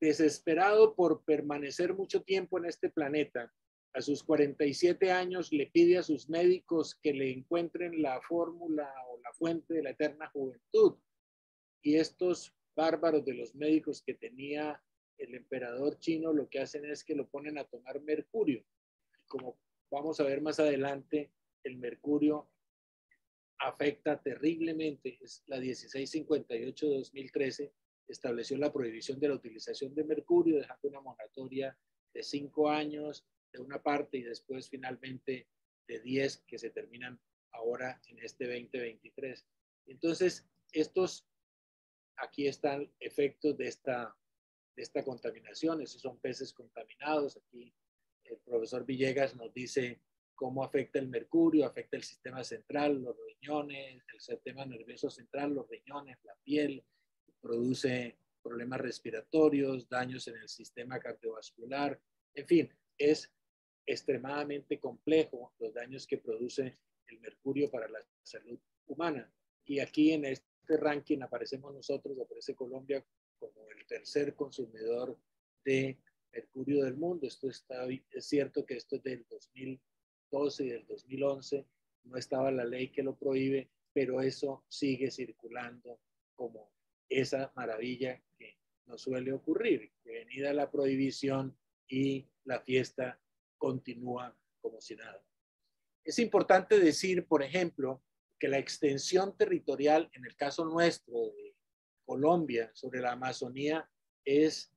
desesperado por permanecer mucho tiempo en este planeta, a sus 47 años le pide a sus médicos que le encuentren la fórmula o la fuente de la eterna juventud. Y estos bárbaros de los médicos que tenía el emperador chino lo que hacen es que lo ponen a tomar mercurio. Como vamos a ver más adelante, el mercurio afecta terriblemente. Es la 1658 de 2013 estableció la prohibición de la utilización de mercurio, dejando una moratoria de cinco años de una parte y después finalmente de diez que se terminan ahora en este 2023. Entonces, estos, aquí están efectos de esta, de esta contaminación, esos son peces contaminados, aquí el profesor Villegas nos dice cómo afecta el mercurio, afecta el sistema central, los riñones, el sistema nervioso central, los riñones, la piel, produce problemas respiratorios, daños en el sistema cardiovascular, en fin, es extremadamente complejo los daños que produce el mercurio para la salud humana. Y aquí en este ranking aparecemos nosotros, aparece Colombia como el tercer consumidor de mercurio del mundo. Esto está, es cierto que esto es del 2012 y del 2011, no estaba la ley que lo prohíbe, pero eso sigue circulando como esa maravilla que nos suele ocurrir, que venida la prohibición y la fiesta continúa como si nada. Es importante decir, por ejemplo, que la extensión territorial, en el caso nuestro de Colombia, sobre la Amazonía, es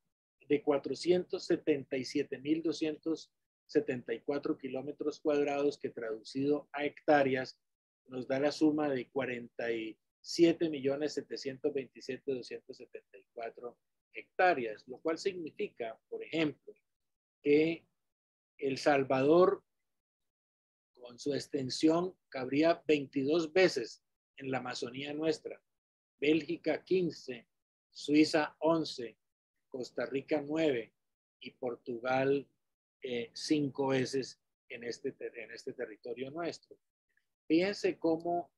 de 477.274 kilómetros cuadrados, que traducido a hectáreas nos da la suma de 40 7.727.274 hectáreas, lo cual significa, por ejemplo, que El Salvador, con su extensión, cabría 22 veces en la Amazonía nuestra, Bélgica 15, Suiza 11, Costa Rica 9 y Portugal eh, cinco veces en este, en este territorio nuestro. Fíjense cómo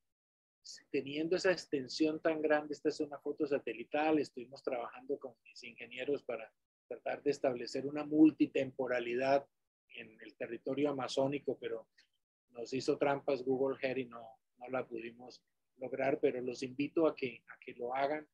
teniendo esa extensión tan grande, esta es una foto satelital, estuvimos trabajando con mis ingenieros para tratar de establecer una multitemporalidad en el territorio amazónico, pero nos hizo trampas Google Earth y no, no la pudimos lograr, pero los invito a que, a que lo hagan.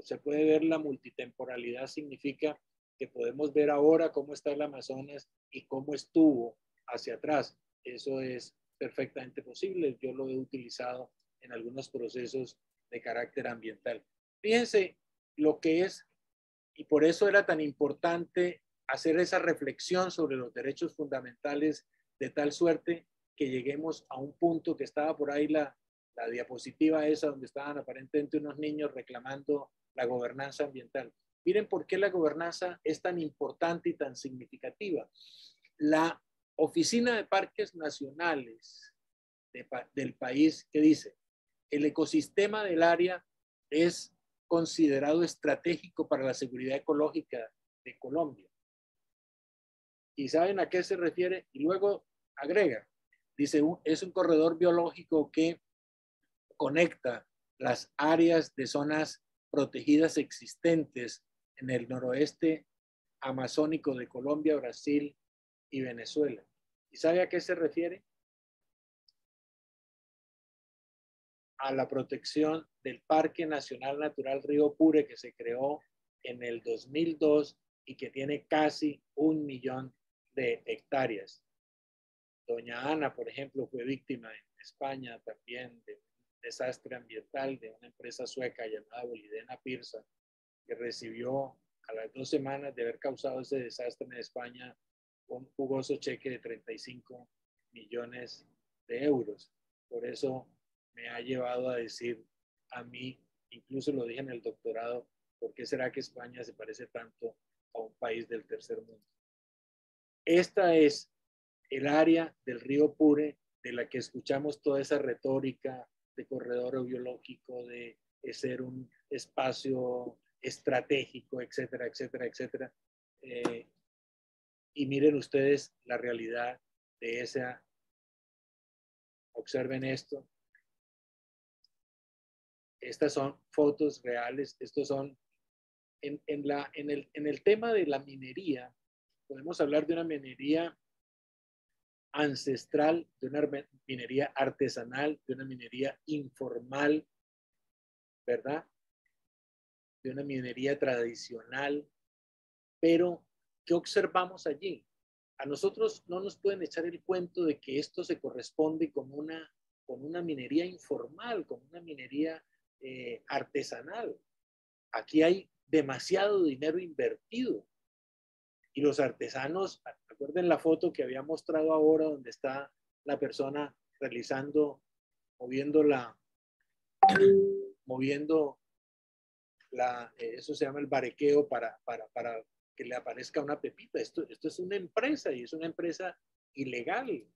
Se puede ver la multitemporalidad, significa que podemos ver ahora cómo está el Amazonas y cómo estuvo hacia atrás. Eso es perfectamente posible. Yo lo he utilizado en algunos procesos de carácter ambiental. Fíjense lo que es, y por eso era tan importante hacer esa reflexión sobre los derechos fundamentales de tal suerte que lleguemos a un punto que estaba por ahí la, la diapositiva esa donde estaban aparentemente unos niños reclamando la gobernanza ambiental. Miren por qué la gobernanza es tan importante y tan significativa. La Oficina de Parques Nacionales del país que dice, el ecosistema del área es considerado estratégico para la seguridad ecológica de Colombia. ¿Y saben a qué se refiere? Y luego agrega, dice, es un corredor biológico que conecta las áreas de zonas protegidas existentes en el noroeste amazónico de Colombia, Brasil y Venezuela. ¿Y sabe a qué se refiere? A la protección del Parque Nacional Natural Río Pure que se creó en el 2002 y que tiene casi un millón de hectáreas. Doña Ana, por ejemplo, fue víctima en España también de un desastre ambiental de una empresa sueca llamada Bolidena Pirsa, que recibió a las dos semanas de haber causado ese desastre en España un jugoso cheque de 35 millones de euros. Por eso me ha llevado a decir a mí, incluso lo dije en el doctorado, ¿por qué será que España se parece tanto a un país del tercer mundo? Esta es el área del río Pure de la que escuchamos toda esa retórica de corredor biológico, de, ser un espacio estratégico, etcétera, etcétera, etcétera. Eh, y miren ustedes la realidad de esa. Observen esto. Estas son fotos reales. Estos son en, en, la, en, el, en el tema de la minería. Podemos hablar de una minería ancestral, de una minería artesanal, de una minería informal, ¿verdad? De una minería tradicional, pero ¿qué observamos allí? A nosotros no nos pueden echar el cuento de que esto se corresponde con una, con una minería informal, con una minería eh, artesanal. Aquí hay demasiado dinero invertido. Y los artesanos, recuerden la foto que había mostrado ahora donde está la persona realizando, moviendo la, moviendo la, eh, eso se llama el barequeo para, para, para que le aparezca una pepita. Esto, esto es una empresa y es una empresa ilegal.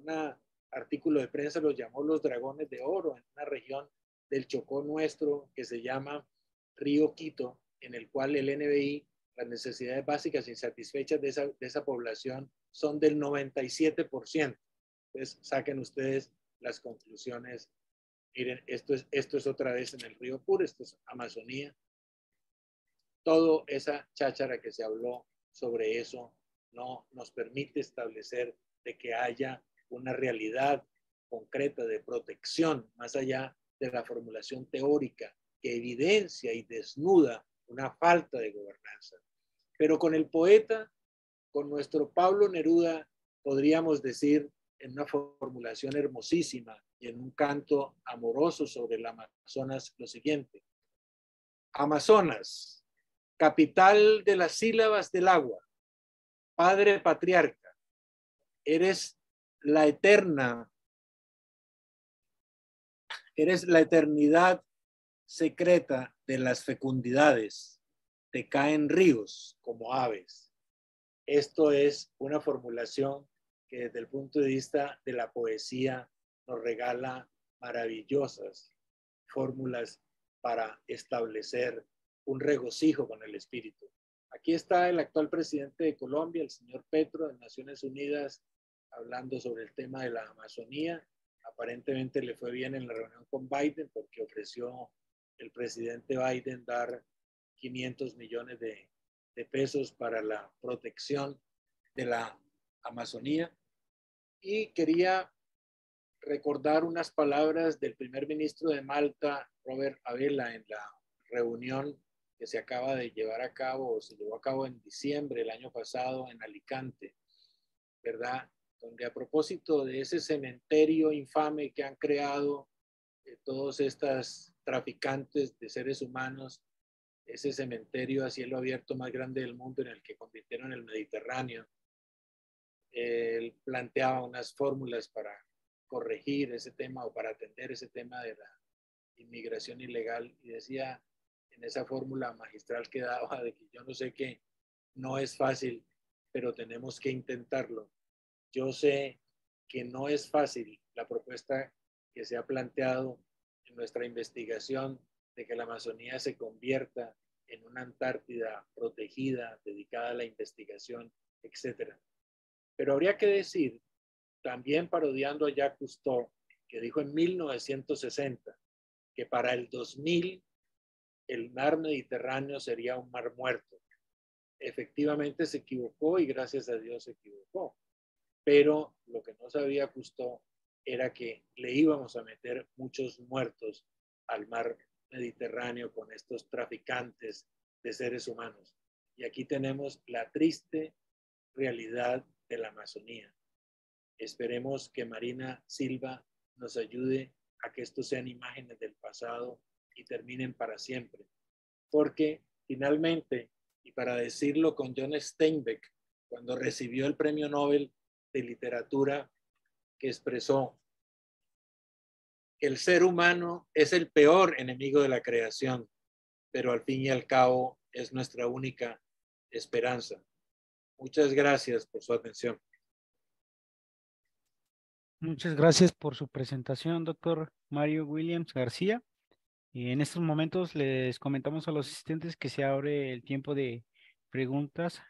Un artículo de prensa los llamó los dragones de oro en una región del Chocó nuestro que se llama Río Quito, en el cual el NBI, las necesidades básicas insatisfechas de esa, de esa población son del 97%. Entonces, saquen ustedes las conclusiones. Miren, esto es, esto es otra vez en el río Puro, esto es Amazonía, todo esa cháchara que se habló sobre eso no nos permite establecer de que haya una realidad concreta de protección más allá de la formulación teórica que evidencia y desnuda una falta de gobernanza. Pero con el poeta, con nuestro Pablo Neruda, podríamos decir en una formulación hermosísima y en un canto amoroso sobre el Amazonas lo siguiente. Amazonas, capital de las sílabas del agua, Padre Patriarca, eres la eterna, eres la eternidad secreta de las fecundidades, te caen ríos como aves. Esto es una formulación que desde el punto de vista de la poesía nos regala maravillosas fórmulas para establecer un regocijo con el espíritu. Aquí está el actual presidente de Colombia, el señor Petro, de Naciones Unidas, hablando sobre el tema de la Amazonía. Aparentemente le fue bien en la reunión con Biden porque ofreció el presidente Biden dar 500 millones de, de pesos para la protección de la Amazonía. Y quería recordar unas palabras del primer ministro de Malta, Robert Abela, en la reunión que se acaba de llevar a cabo o se llevó a cabo en diciembre del año pasado en Alicante, ¿verdad? Donde a propósito de ese cementerio infame que han creado eh, todos estos traficantes de seres humanos, ese cementerio a cielo abierto más grande del mundo en el que convirtieron el Mediterráneo, él planteaba unas fórmulas para corregir ese tema o para atender ese tema de la inmigración ilegal y decía en esa fórmula magistral que daba de que yo no sé qué, no es fácil, pero tenemos que intentarlo. Yo sé que no es fácil la propuesta que se ha planteado en nuestra investigación de que la Amazonía se convierta en una Antártida protegida, dedicada a la investigación, etcétera. Pero habría que decir, también parodiando a Jacques Cousteau, que dijo en 1960 que para el 2000 el mar Mediterráneo sería un mar muerto. Efectivamente se equivocó y gracias a Dios se equivocó. Pero lo que no sabía Cousteau era que le íbamos a meter muchos muertos al mar Mediterráneo con estos traficantes de seres humanos. Y aquí tenemos la triste realidad de la Amazonía. Esperemos que Marina Silva nos ayude a que estos sean imágenes del pasado y terminen para siempre. Porque finalmente, y para decirlo con John Steinbeck, cuando recibió el Premio Nobel de Literatura, que expresó, el ser humano es el peor enemigo de la creación, pero al fin y al cabo es nuestra única esperanza. Muchas gracias por su atención. Muchas gracias por su presentación, doctor Mario Williams García. Y en estos momentos les comentamos a los asistentes que se abre el tiempo de preguntas.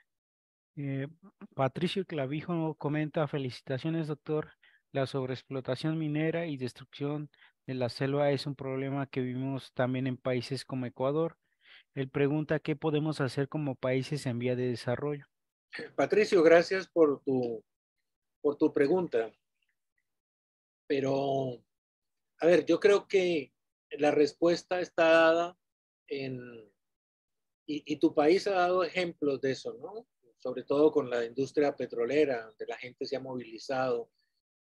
Eh, Patricio Clavijo comenta, felicitaciones, doctor. La sobreexplotación minera y destrucción de la selva es un problema que vivimos también en países como Ecuador. Él pregunta qué podemos hacer como países en vía de desarrollo. Patricio, gracias por tu, por tu pregunta. Pero, a ver, yo creo que la respuesta está dada en, y, y, tu país ha dado ejemplos de eso, ¿no? Sobre todo con la industria petrolera, donde la gente se ha movilizado.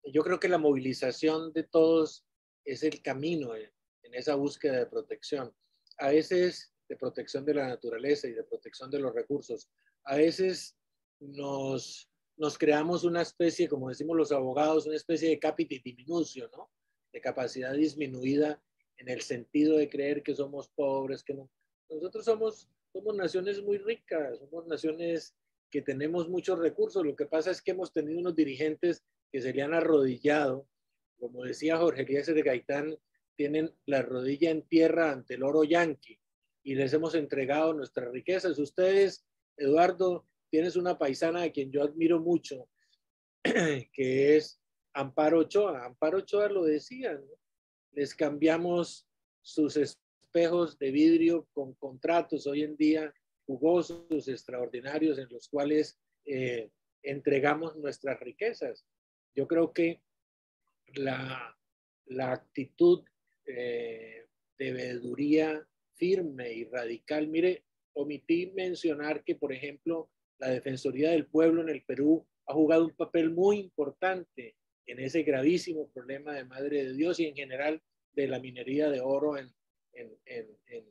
Yo creo que la movilización de todos es el camino en, esa búsqueda de protección. A veces de protección de la naturaleza y de protección de los recursos. A veces nos, nos creamos una especie, como decimos los abogados, una especie de capiti diminucio, ¿no? De capacidad disminuida en el sentido de creer que somos pobres, que no. Nosotros somos, somos naciones muy ricas, somos naciones que tenemos muchos recursos. Lo que pasa es que hemos tenido unos dirigentes que se le han arrodillado. Como decía Jorge Elías de Gaitán, tienen la rodilla en tierra ante el oro yanqui y les hemos entregado nuestras riquezas. Ustedes, Eduardo, tienes una paisana a quien yo admiro mucho, (clears throat) que es Amparo Ochoa. Amparo Ochoa lo decía, les cambiamos sus espejos de vidrio con contratos hoy en día jugosos, extraordinarios, en los cuales eh, entregamos nuestras riquezas. Yo creo que la, la actitud eh, de veeduría firme y radical, mire, omití mencionar que, por ejemplo, la Defensoría del Pueblo en el Perú ha jugado un papel muy importante en ese gravísimo problema de Madre de Dios y en general de la minería de oro en, en, en,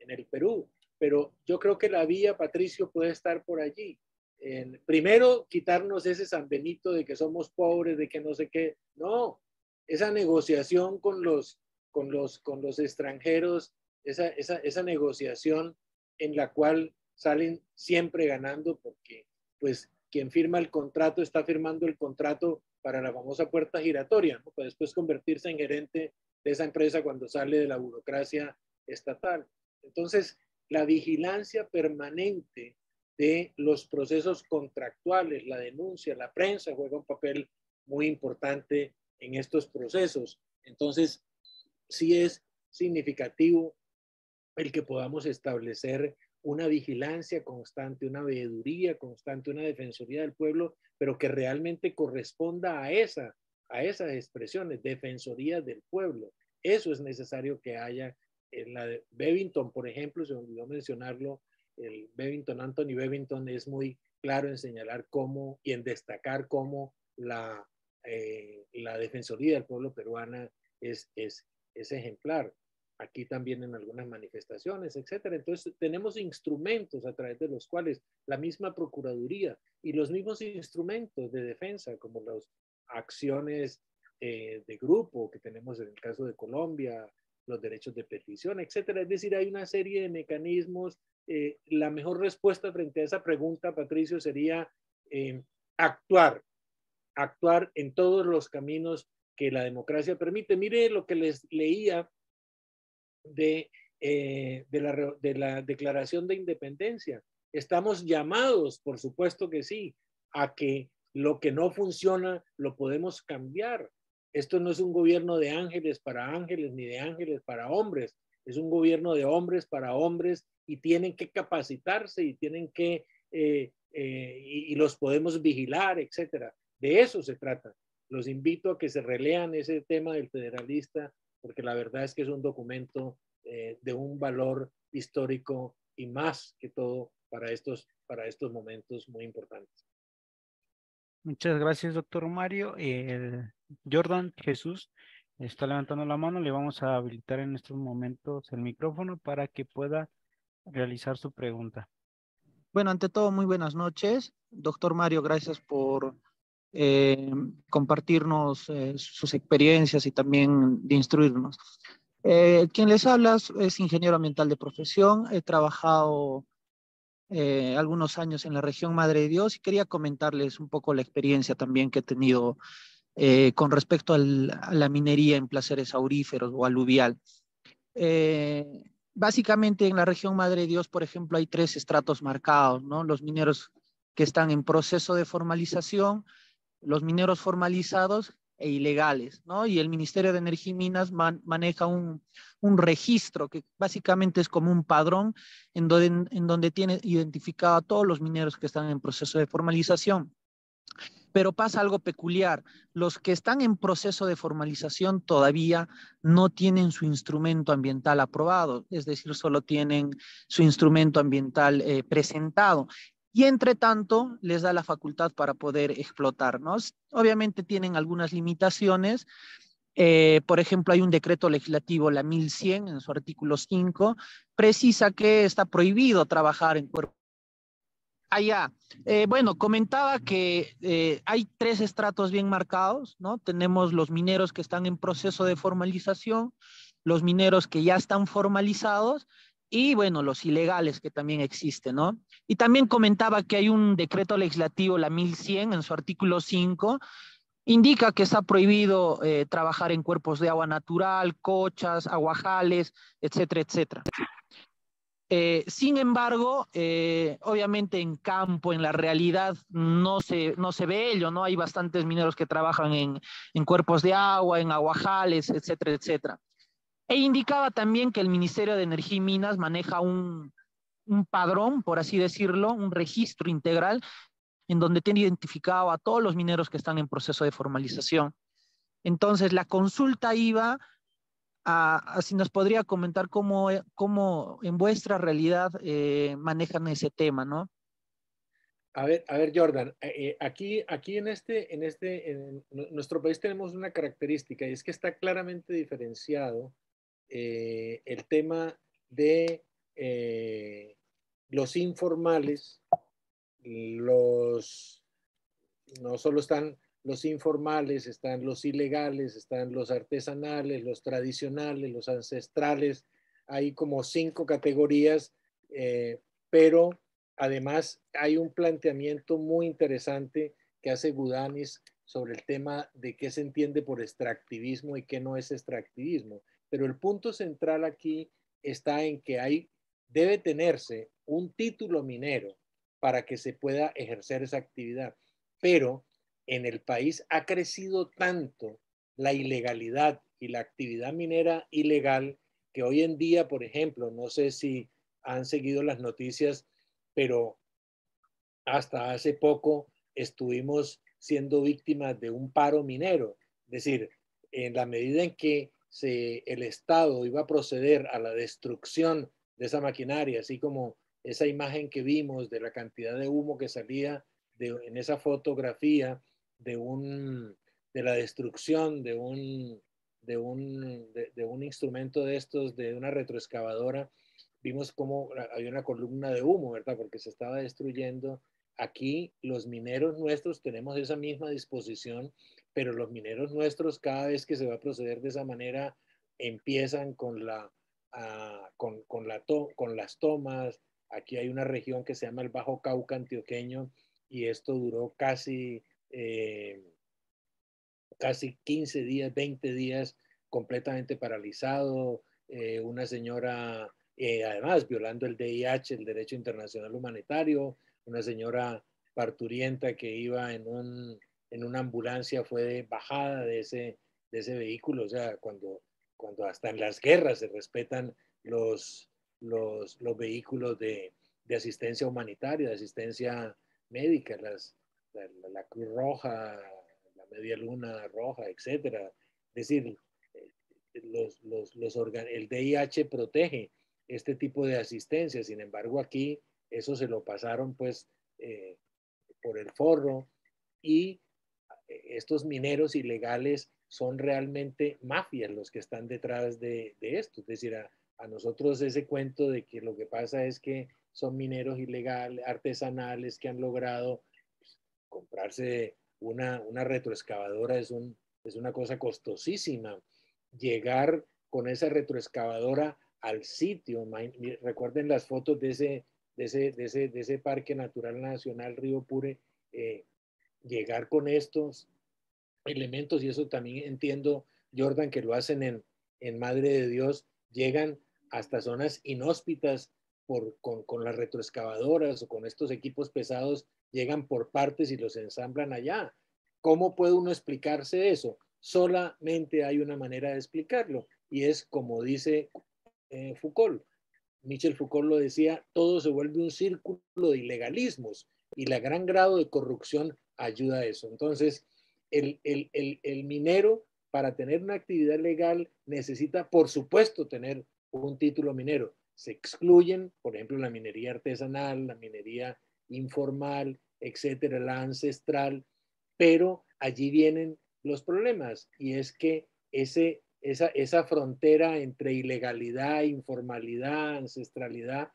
en el Perú. Pero yo creo que la vía, Patricio, puede estar por allí. En, primero, quitarnos ese San Benito de que somos pobres, de que no sé qué. No, esa negociación con los, con los, con los extranjeros, esa, esa, esa negociación en la cual salen siempre ganando porque pues quien firma el contrato está firmando el contrato para la famosa puerta giratoria, ¿no? para después convertirse en gerente de esa empresa cuando sale de la burocracia estatal. Entonces, la vigilancia permanente de los procesos contractuales, la denuncia, la prensa juega un papel muy importante en estos procesos. Entonces, sí es significativo el que podamos establecer una vigilancia constante, una veeduría constante, una defensoría del pueblo, pero que realmente corresponda a esa, a esas expresiones, defensoría del pueblo. Eso es necesario que haya en la de Bevington, por ejemplo, se olvidó mencionarlo, el Bevington, Anthony Bevington es muy claro en señalar cómo y en destacar cómo la, eh, la Defensoría del Pueblo peruana es, es, es ejemplar aquí también en algunas manifestaciones, etcétera. Entonces, tenemos instrumentos a través de los cuales la misma Procuraduría y los mismos instrumentos de defensa, como las acciones eh, de grupo que tenemos en el caso de Colombia, los derechos de petición, etcétera. Es decir, hay una serie de mecanismos. Eh, la mejor respuesta frente a esa pregunta, Patricio, sería eh, actuar, actuar en todos los caminos que la democracia permite. Mire lo que les leía eh, de la declaración de independencia. Estamos llamados, por supuesto que sí, a que lo que no funciona lo podemos cambiar. Esto no es un gobierno de ángeles para ángeles ni de ángeles para hombres. Es un gobierno de hombres para hombres y tienen que capacitarse y tienen que, eh, eh, y, los podemos vigilar, etcétera. De eso se trata. Los invito a que se relean ese tema del federalista porque la verdad es que es un documento eh, de un valor histórico y más que todo para estos, para estos momentos muy importantes. Muchas gracias, doctor Mario. Jordan Jesús está levantando la mano. Le vamos a habilitar en estos momentos el micrófono para que pueda realizar su pregunta. Bueno, ante todo, muy buenas noches. Doctor Mario, gracias por eh, compartirnos eh, sus experiencias y también de instruirnos. Eh, quien les habla es ingeniero ambiental de profesión. He trabajado algunos años en la región Madre de Dios y quería comentarles un poco la experiencia también que he tenido con respecto a la minería en placeres auríferos o aluvial. básicamente en la región Madre de Dios, por ejemplo, hay tres estratos marcados, ¿no? Los mineros que están en proceso de formalización, los mineros formalizados e ilegales, ¿no? Y el Ministerio de Energía y Minas maneja un, registro que básicamente es como un padrón en donde, en donde tiene identificado a todos los mineros que están en proceso de formalización. Pero pasa algo peculiar. Los que están en proceso de formalización todavía no tienen su instrumento ambiental aprobado, es decir, solo tienen su instrumento ambiental eh, presentado y entre tanto les da la facultad para poder explotarnos. Obviamente tienen algunas limitaciones. Eh, por ejemplo, hay un decreto legislativo, la 1100, en su artículo 5, precisa que está prohibido trabajar en cuerpo. Allá, eh, bueno, comentaba que eh, hay tres estratos bien marcados, ¿no? Tenemos los mineros que están en proceso de formalización, los mineros que ya están formalizados y bueno, los ilegales que también existen, ¿no? Y también comentaba que hay un decreto legislativo, la 1100, en su artículo 5, indica que está prohibido eh, trabajar en cuerpos de agua natural, cochas, aguajales, etcétera, etcétera. Eh, sin embargo, eh, obviamente en campo, en la realidad, no se, no se ve ello, ¿no? Hay bastantes mineros que trabajan en, en cuerpos de agua, en aguajales, etcétera, etcétera. E indicaba también que el Ministerio de Energía y Minas maneja un, padrón, por así decirlo, un registro integral en donde tiene identificado a todos los mineros que están en proceso de formalización. Entonces, la consulta iba a, si nos podría comentar cómo, cómo en vuestra realidad eh, manejan ese tema, ¿no? A ver, a ver, Jordan, eh, eh, aquí, aquí en este, en este, en nuestro país tenemos una característica y es que está claramente diferenciado eh, el tema de eh, los informales, los, no solo están los informales, están los ilegales, están los artesanales, los tradicionales, los ancestrales, hay como cinco categorías, eh, pero además hay un planteamiento muy interesante que hace Gudanis sobre el tema de qué se entiende por extractivismo y qué no es extractivismo. Pero el punto central aquí está en que hay debe tenerse un título minero para que se pueda ejercer esa actividad. Pero en el país ha crecido tanto la ilegalidad y la actividad minera ilegal que hoy en día, por ejemplo, no sé si han seguido las noticias, pero hasta hace poco estuvimos siendo víctimas de un paro minero. Es decir, en la medida en que se, el Estado iba a proceder a la destrucción de esa maquinaria, así como esa imagen que vimos de la cantidad de humo que salía de, en esa fotografía de, un, de la destrucción de un, de un, de, un instrumento de estos, de una retroexcavadora, vimos cómo había una columna de humo, ¿verdad? Porque se estaba destruyendo. Aquí los mineros nuestros tenemos esa misma disposición, pero los mineros nuestros cada vez que se va a proceder de esa manera empiezan con, la, ah, con, con, la con las tomas. Aquí hay una región que se llama el Bajo Cauca antioqueño y esto duró casi eh, casi 15 días, 20 días completamente paralizado, eh, una señora, eh, además violando el DIH, el Derecho Internacional Humanitario, una señora parturienta que iba en, un, en una ambulancia fue bajada de ese, de ese vehículo, o sea, cuando, cuando hasta en las guerras se respetan los, los, los vehículos de, de asistencia humanitaria, de asistencia médica, las, la, Cruz Roja, la Media Luna Roja, etcétera. Es decir, los, los, los el DIH protege este tipo de asistencia, sin embargo aquí eso se lo pasaron pues eh, por el forro y estos mineros ilegales son realmente mafias los que están detrás de, esto. Es decir, a, nosotros ese cuento de que lo que pasa es que son mineros ilegales, artesanales que han logrado comprarse una, una retroexcavadora es, un, es una cosa costosísima. Llegar con esa retroexcavadora al sitio, recuerden las fotos de ese, de ese, de ese, de ese Parque Natural Nacional Río Pure, eh, llegar con estos elementos, y eso también entiendo, Jordan, que lo hacen en, en Madre de Dios, llegan hasta zonas inhóspitas por, con, con, las retroexcavadoras o con estos equipos pesados llegan por partes y los ensamblan allá. ¿Cómo puede uno explicarse eso? Solamente hay una manera de explicarlo y es como dice eh, Foucault. Michel Foucault lo decía, todo se vuelve un círculo de ilegalismos y la gran grado de corrupción ayuda a eso. Entonces, el, el, el, minero para tener una actividad legal necesita, por supuesto, tener un título minero. Se excluyen, por ejemplo, la minería artesanal, la minería informal, etcétera, la ancestral, pero allí vienen los problemas y es que ese, esa, esa frontera entre ilegalidad, informalidad, ancestralidad,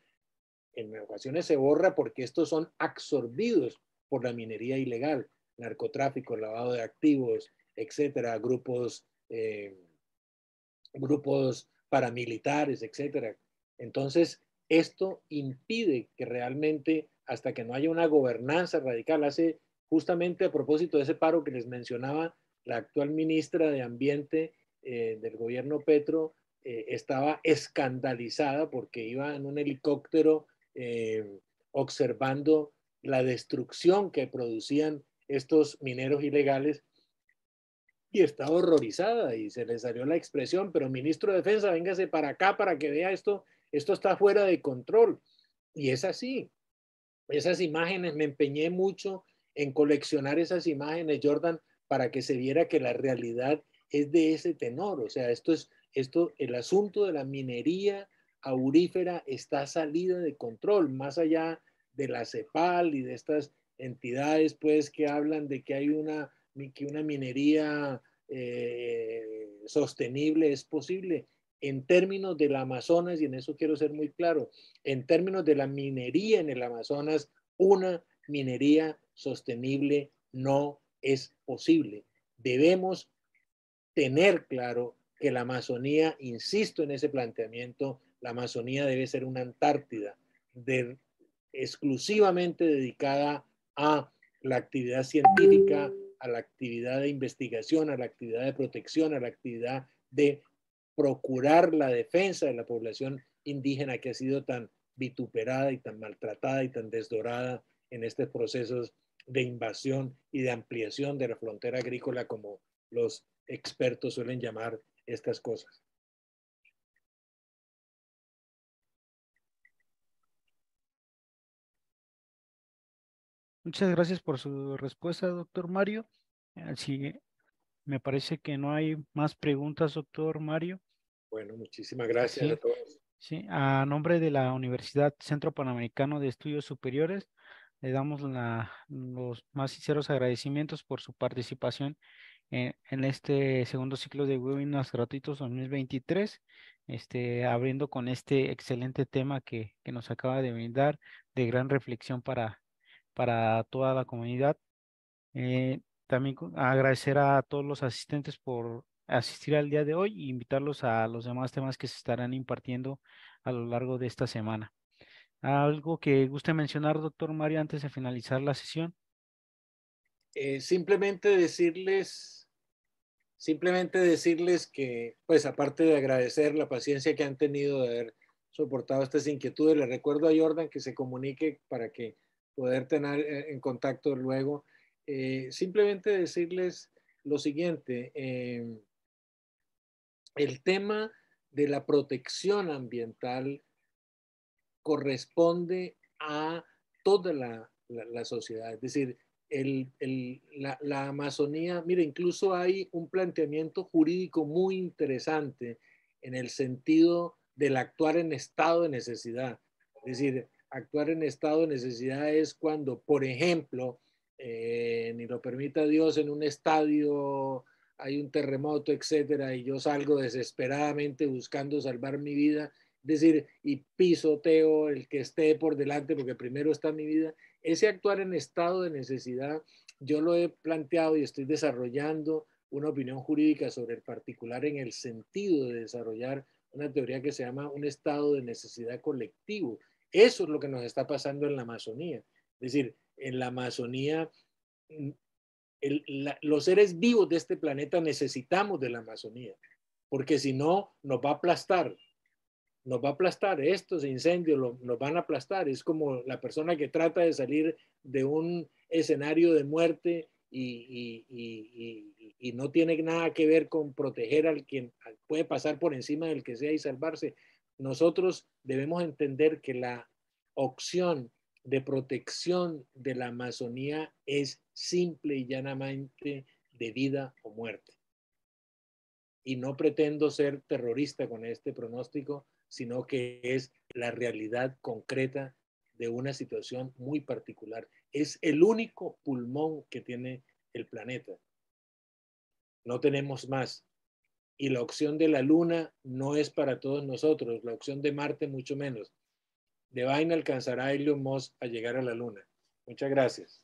en ocasiones se borra porque estos son absorbidos por la minería ilegal, narcotráfico, lavado de activos, etcétera, grupos, eh, grupos paramilitares, etcétera. Entonces, esto impide que realmente hasta que no haya una gobernanza radical. Hace justamente a propósito de ese paro que les mencionaba, la actual ministra de Ambiente eh, del gobierno Petro eh, estaba escandalizada porque iba en un helicóptero observando la destrucción que producían estos mineros ilegales y estaba horrorizada y se le salió la expresión, pero ministro de Defensa, véngase para acá para que vea esto, esto está fuera de control. Y es así, esas imágenes, me empeñé mucho en coleccionar esas imágenes, Jordan, para que se viera que la realidad es de ese tenor. O sea, esto es, esto, el asunto de la minería aurífera está salida de control, más allá de la CEPAL y de estas entidades, pues, que hablan de que hay una, que una minería eh, sostenible es posible en términos del Amazonas, y en eso quiero ser muy claro, en términos de la minería en el Amazonas, una minería sostenible no es posible. Debemos tener claro que la Amazonía, insisto en ese planteamiento, la Amazonía debe ser una Antártida exclusivamente dedicada a la actividad científica, a la actividad de investigación, a la actividad de protección, a la actividad de procurar la defensa de la población indígena que ha sido tan vituperada y tan maltratada y tan desdorada en estos procesos de invasión y de ampliación de la frontera agrícola como los expertos suelen llamar estas cosas. Muchas gracias por su respuesta, doctor Mario. Así me parece que no hay más preguntas, doctor Mario. Bueno, muchísimas gracias a todos. Sí, a nombre de la Universidad Centro Panamericano de Estudios Superiores, le damos los más sinceros agradecimientos por su participación en, este segundo ciclo de webinars gratuitos 2023, este, abriendo con este excelente tema que, que nos acaba de brindar de gran reflexión para para toda la comunidad. Eh, también agradecer a todos los asistentes por asistir al día de hoy e invitarlos a los demás temas que se estarán impartiendo a lo largo de esta semana. ¿Algo que guste mencionar, doctor Mario, antes de finalizar la sesión? Eh, simplemente decirles, simplemente decirles que, pues aparte de agradecer la paciencia que han tenido de haber soportado estas inquietudes, le recuerdo a Jordan que se comunique para que poder tener eh, en contacto luego. Eh, simplemente decirles lo siguiente, em, el tema de la protección ambiental corresponde a toda la, sociedad, es decir, la, la, Amazonía, mire, incluso hay un planteamiento jurídico muy interesante en el sentido del actuar en estado de necesidad. Es decir, actuar en estado de necesidad es cuando, por ejemplo, eh, ni lo permita Dios, en un estadio hay un terremoto, etcétera, y yo salgo desesperadamente buscando salvar mi vida, es decir, y pisoteo el que esté por delante porque primero está mi vida. Ese actuar en estado de necesidad, yo lo he planteado y estoy desarrollando una opinión jurídica sobre el particular en el sentido de desarrollar una teoría que se llama un estado de necesidad colectivo, eso es lo que nos está pasando en la Amazonía. Es decir, en la Amazonía, mm, los seres vivos de este planeta necesitamos de la Amazonía, porque si no, nos va a aplastar. Nos va a aplastar. Estos incendios nos van a aplastar. Es como la persona que trata de salir de un escenario de muerte y, y, no tiene nada que ver con proteger al quien puede pasar por encima del que sea y salvarse nosotros debemos entender que la opción de protección de la Amazonía es simple y llanamente de vida o muerte. Y no pretendo ser terrorista con este pronóstico, sino que es la realidad concreta de una situación muy particular. Es el único pulmón que tiene el planeta. No tenemos más y la opción de la Luna no es para todos nosotros, la opción de Marte mucho menos. De vaina alcanzará Elon Musk a llegar a la Luna. Muchas gracias.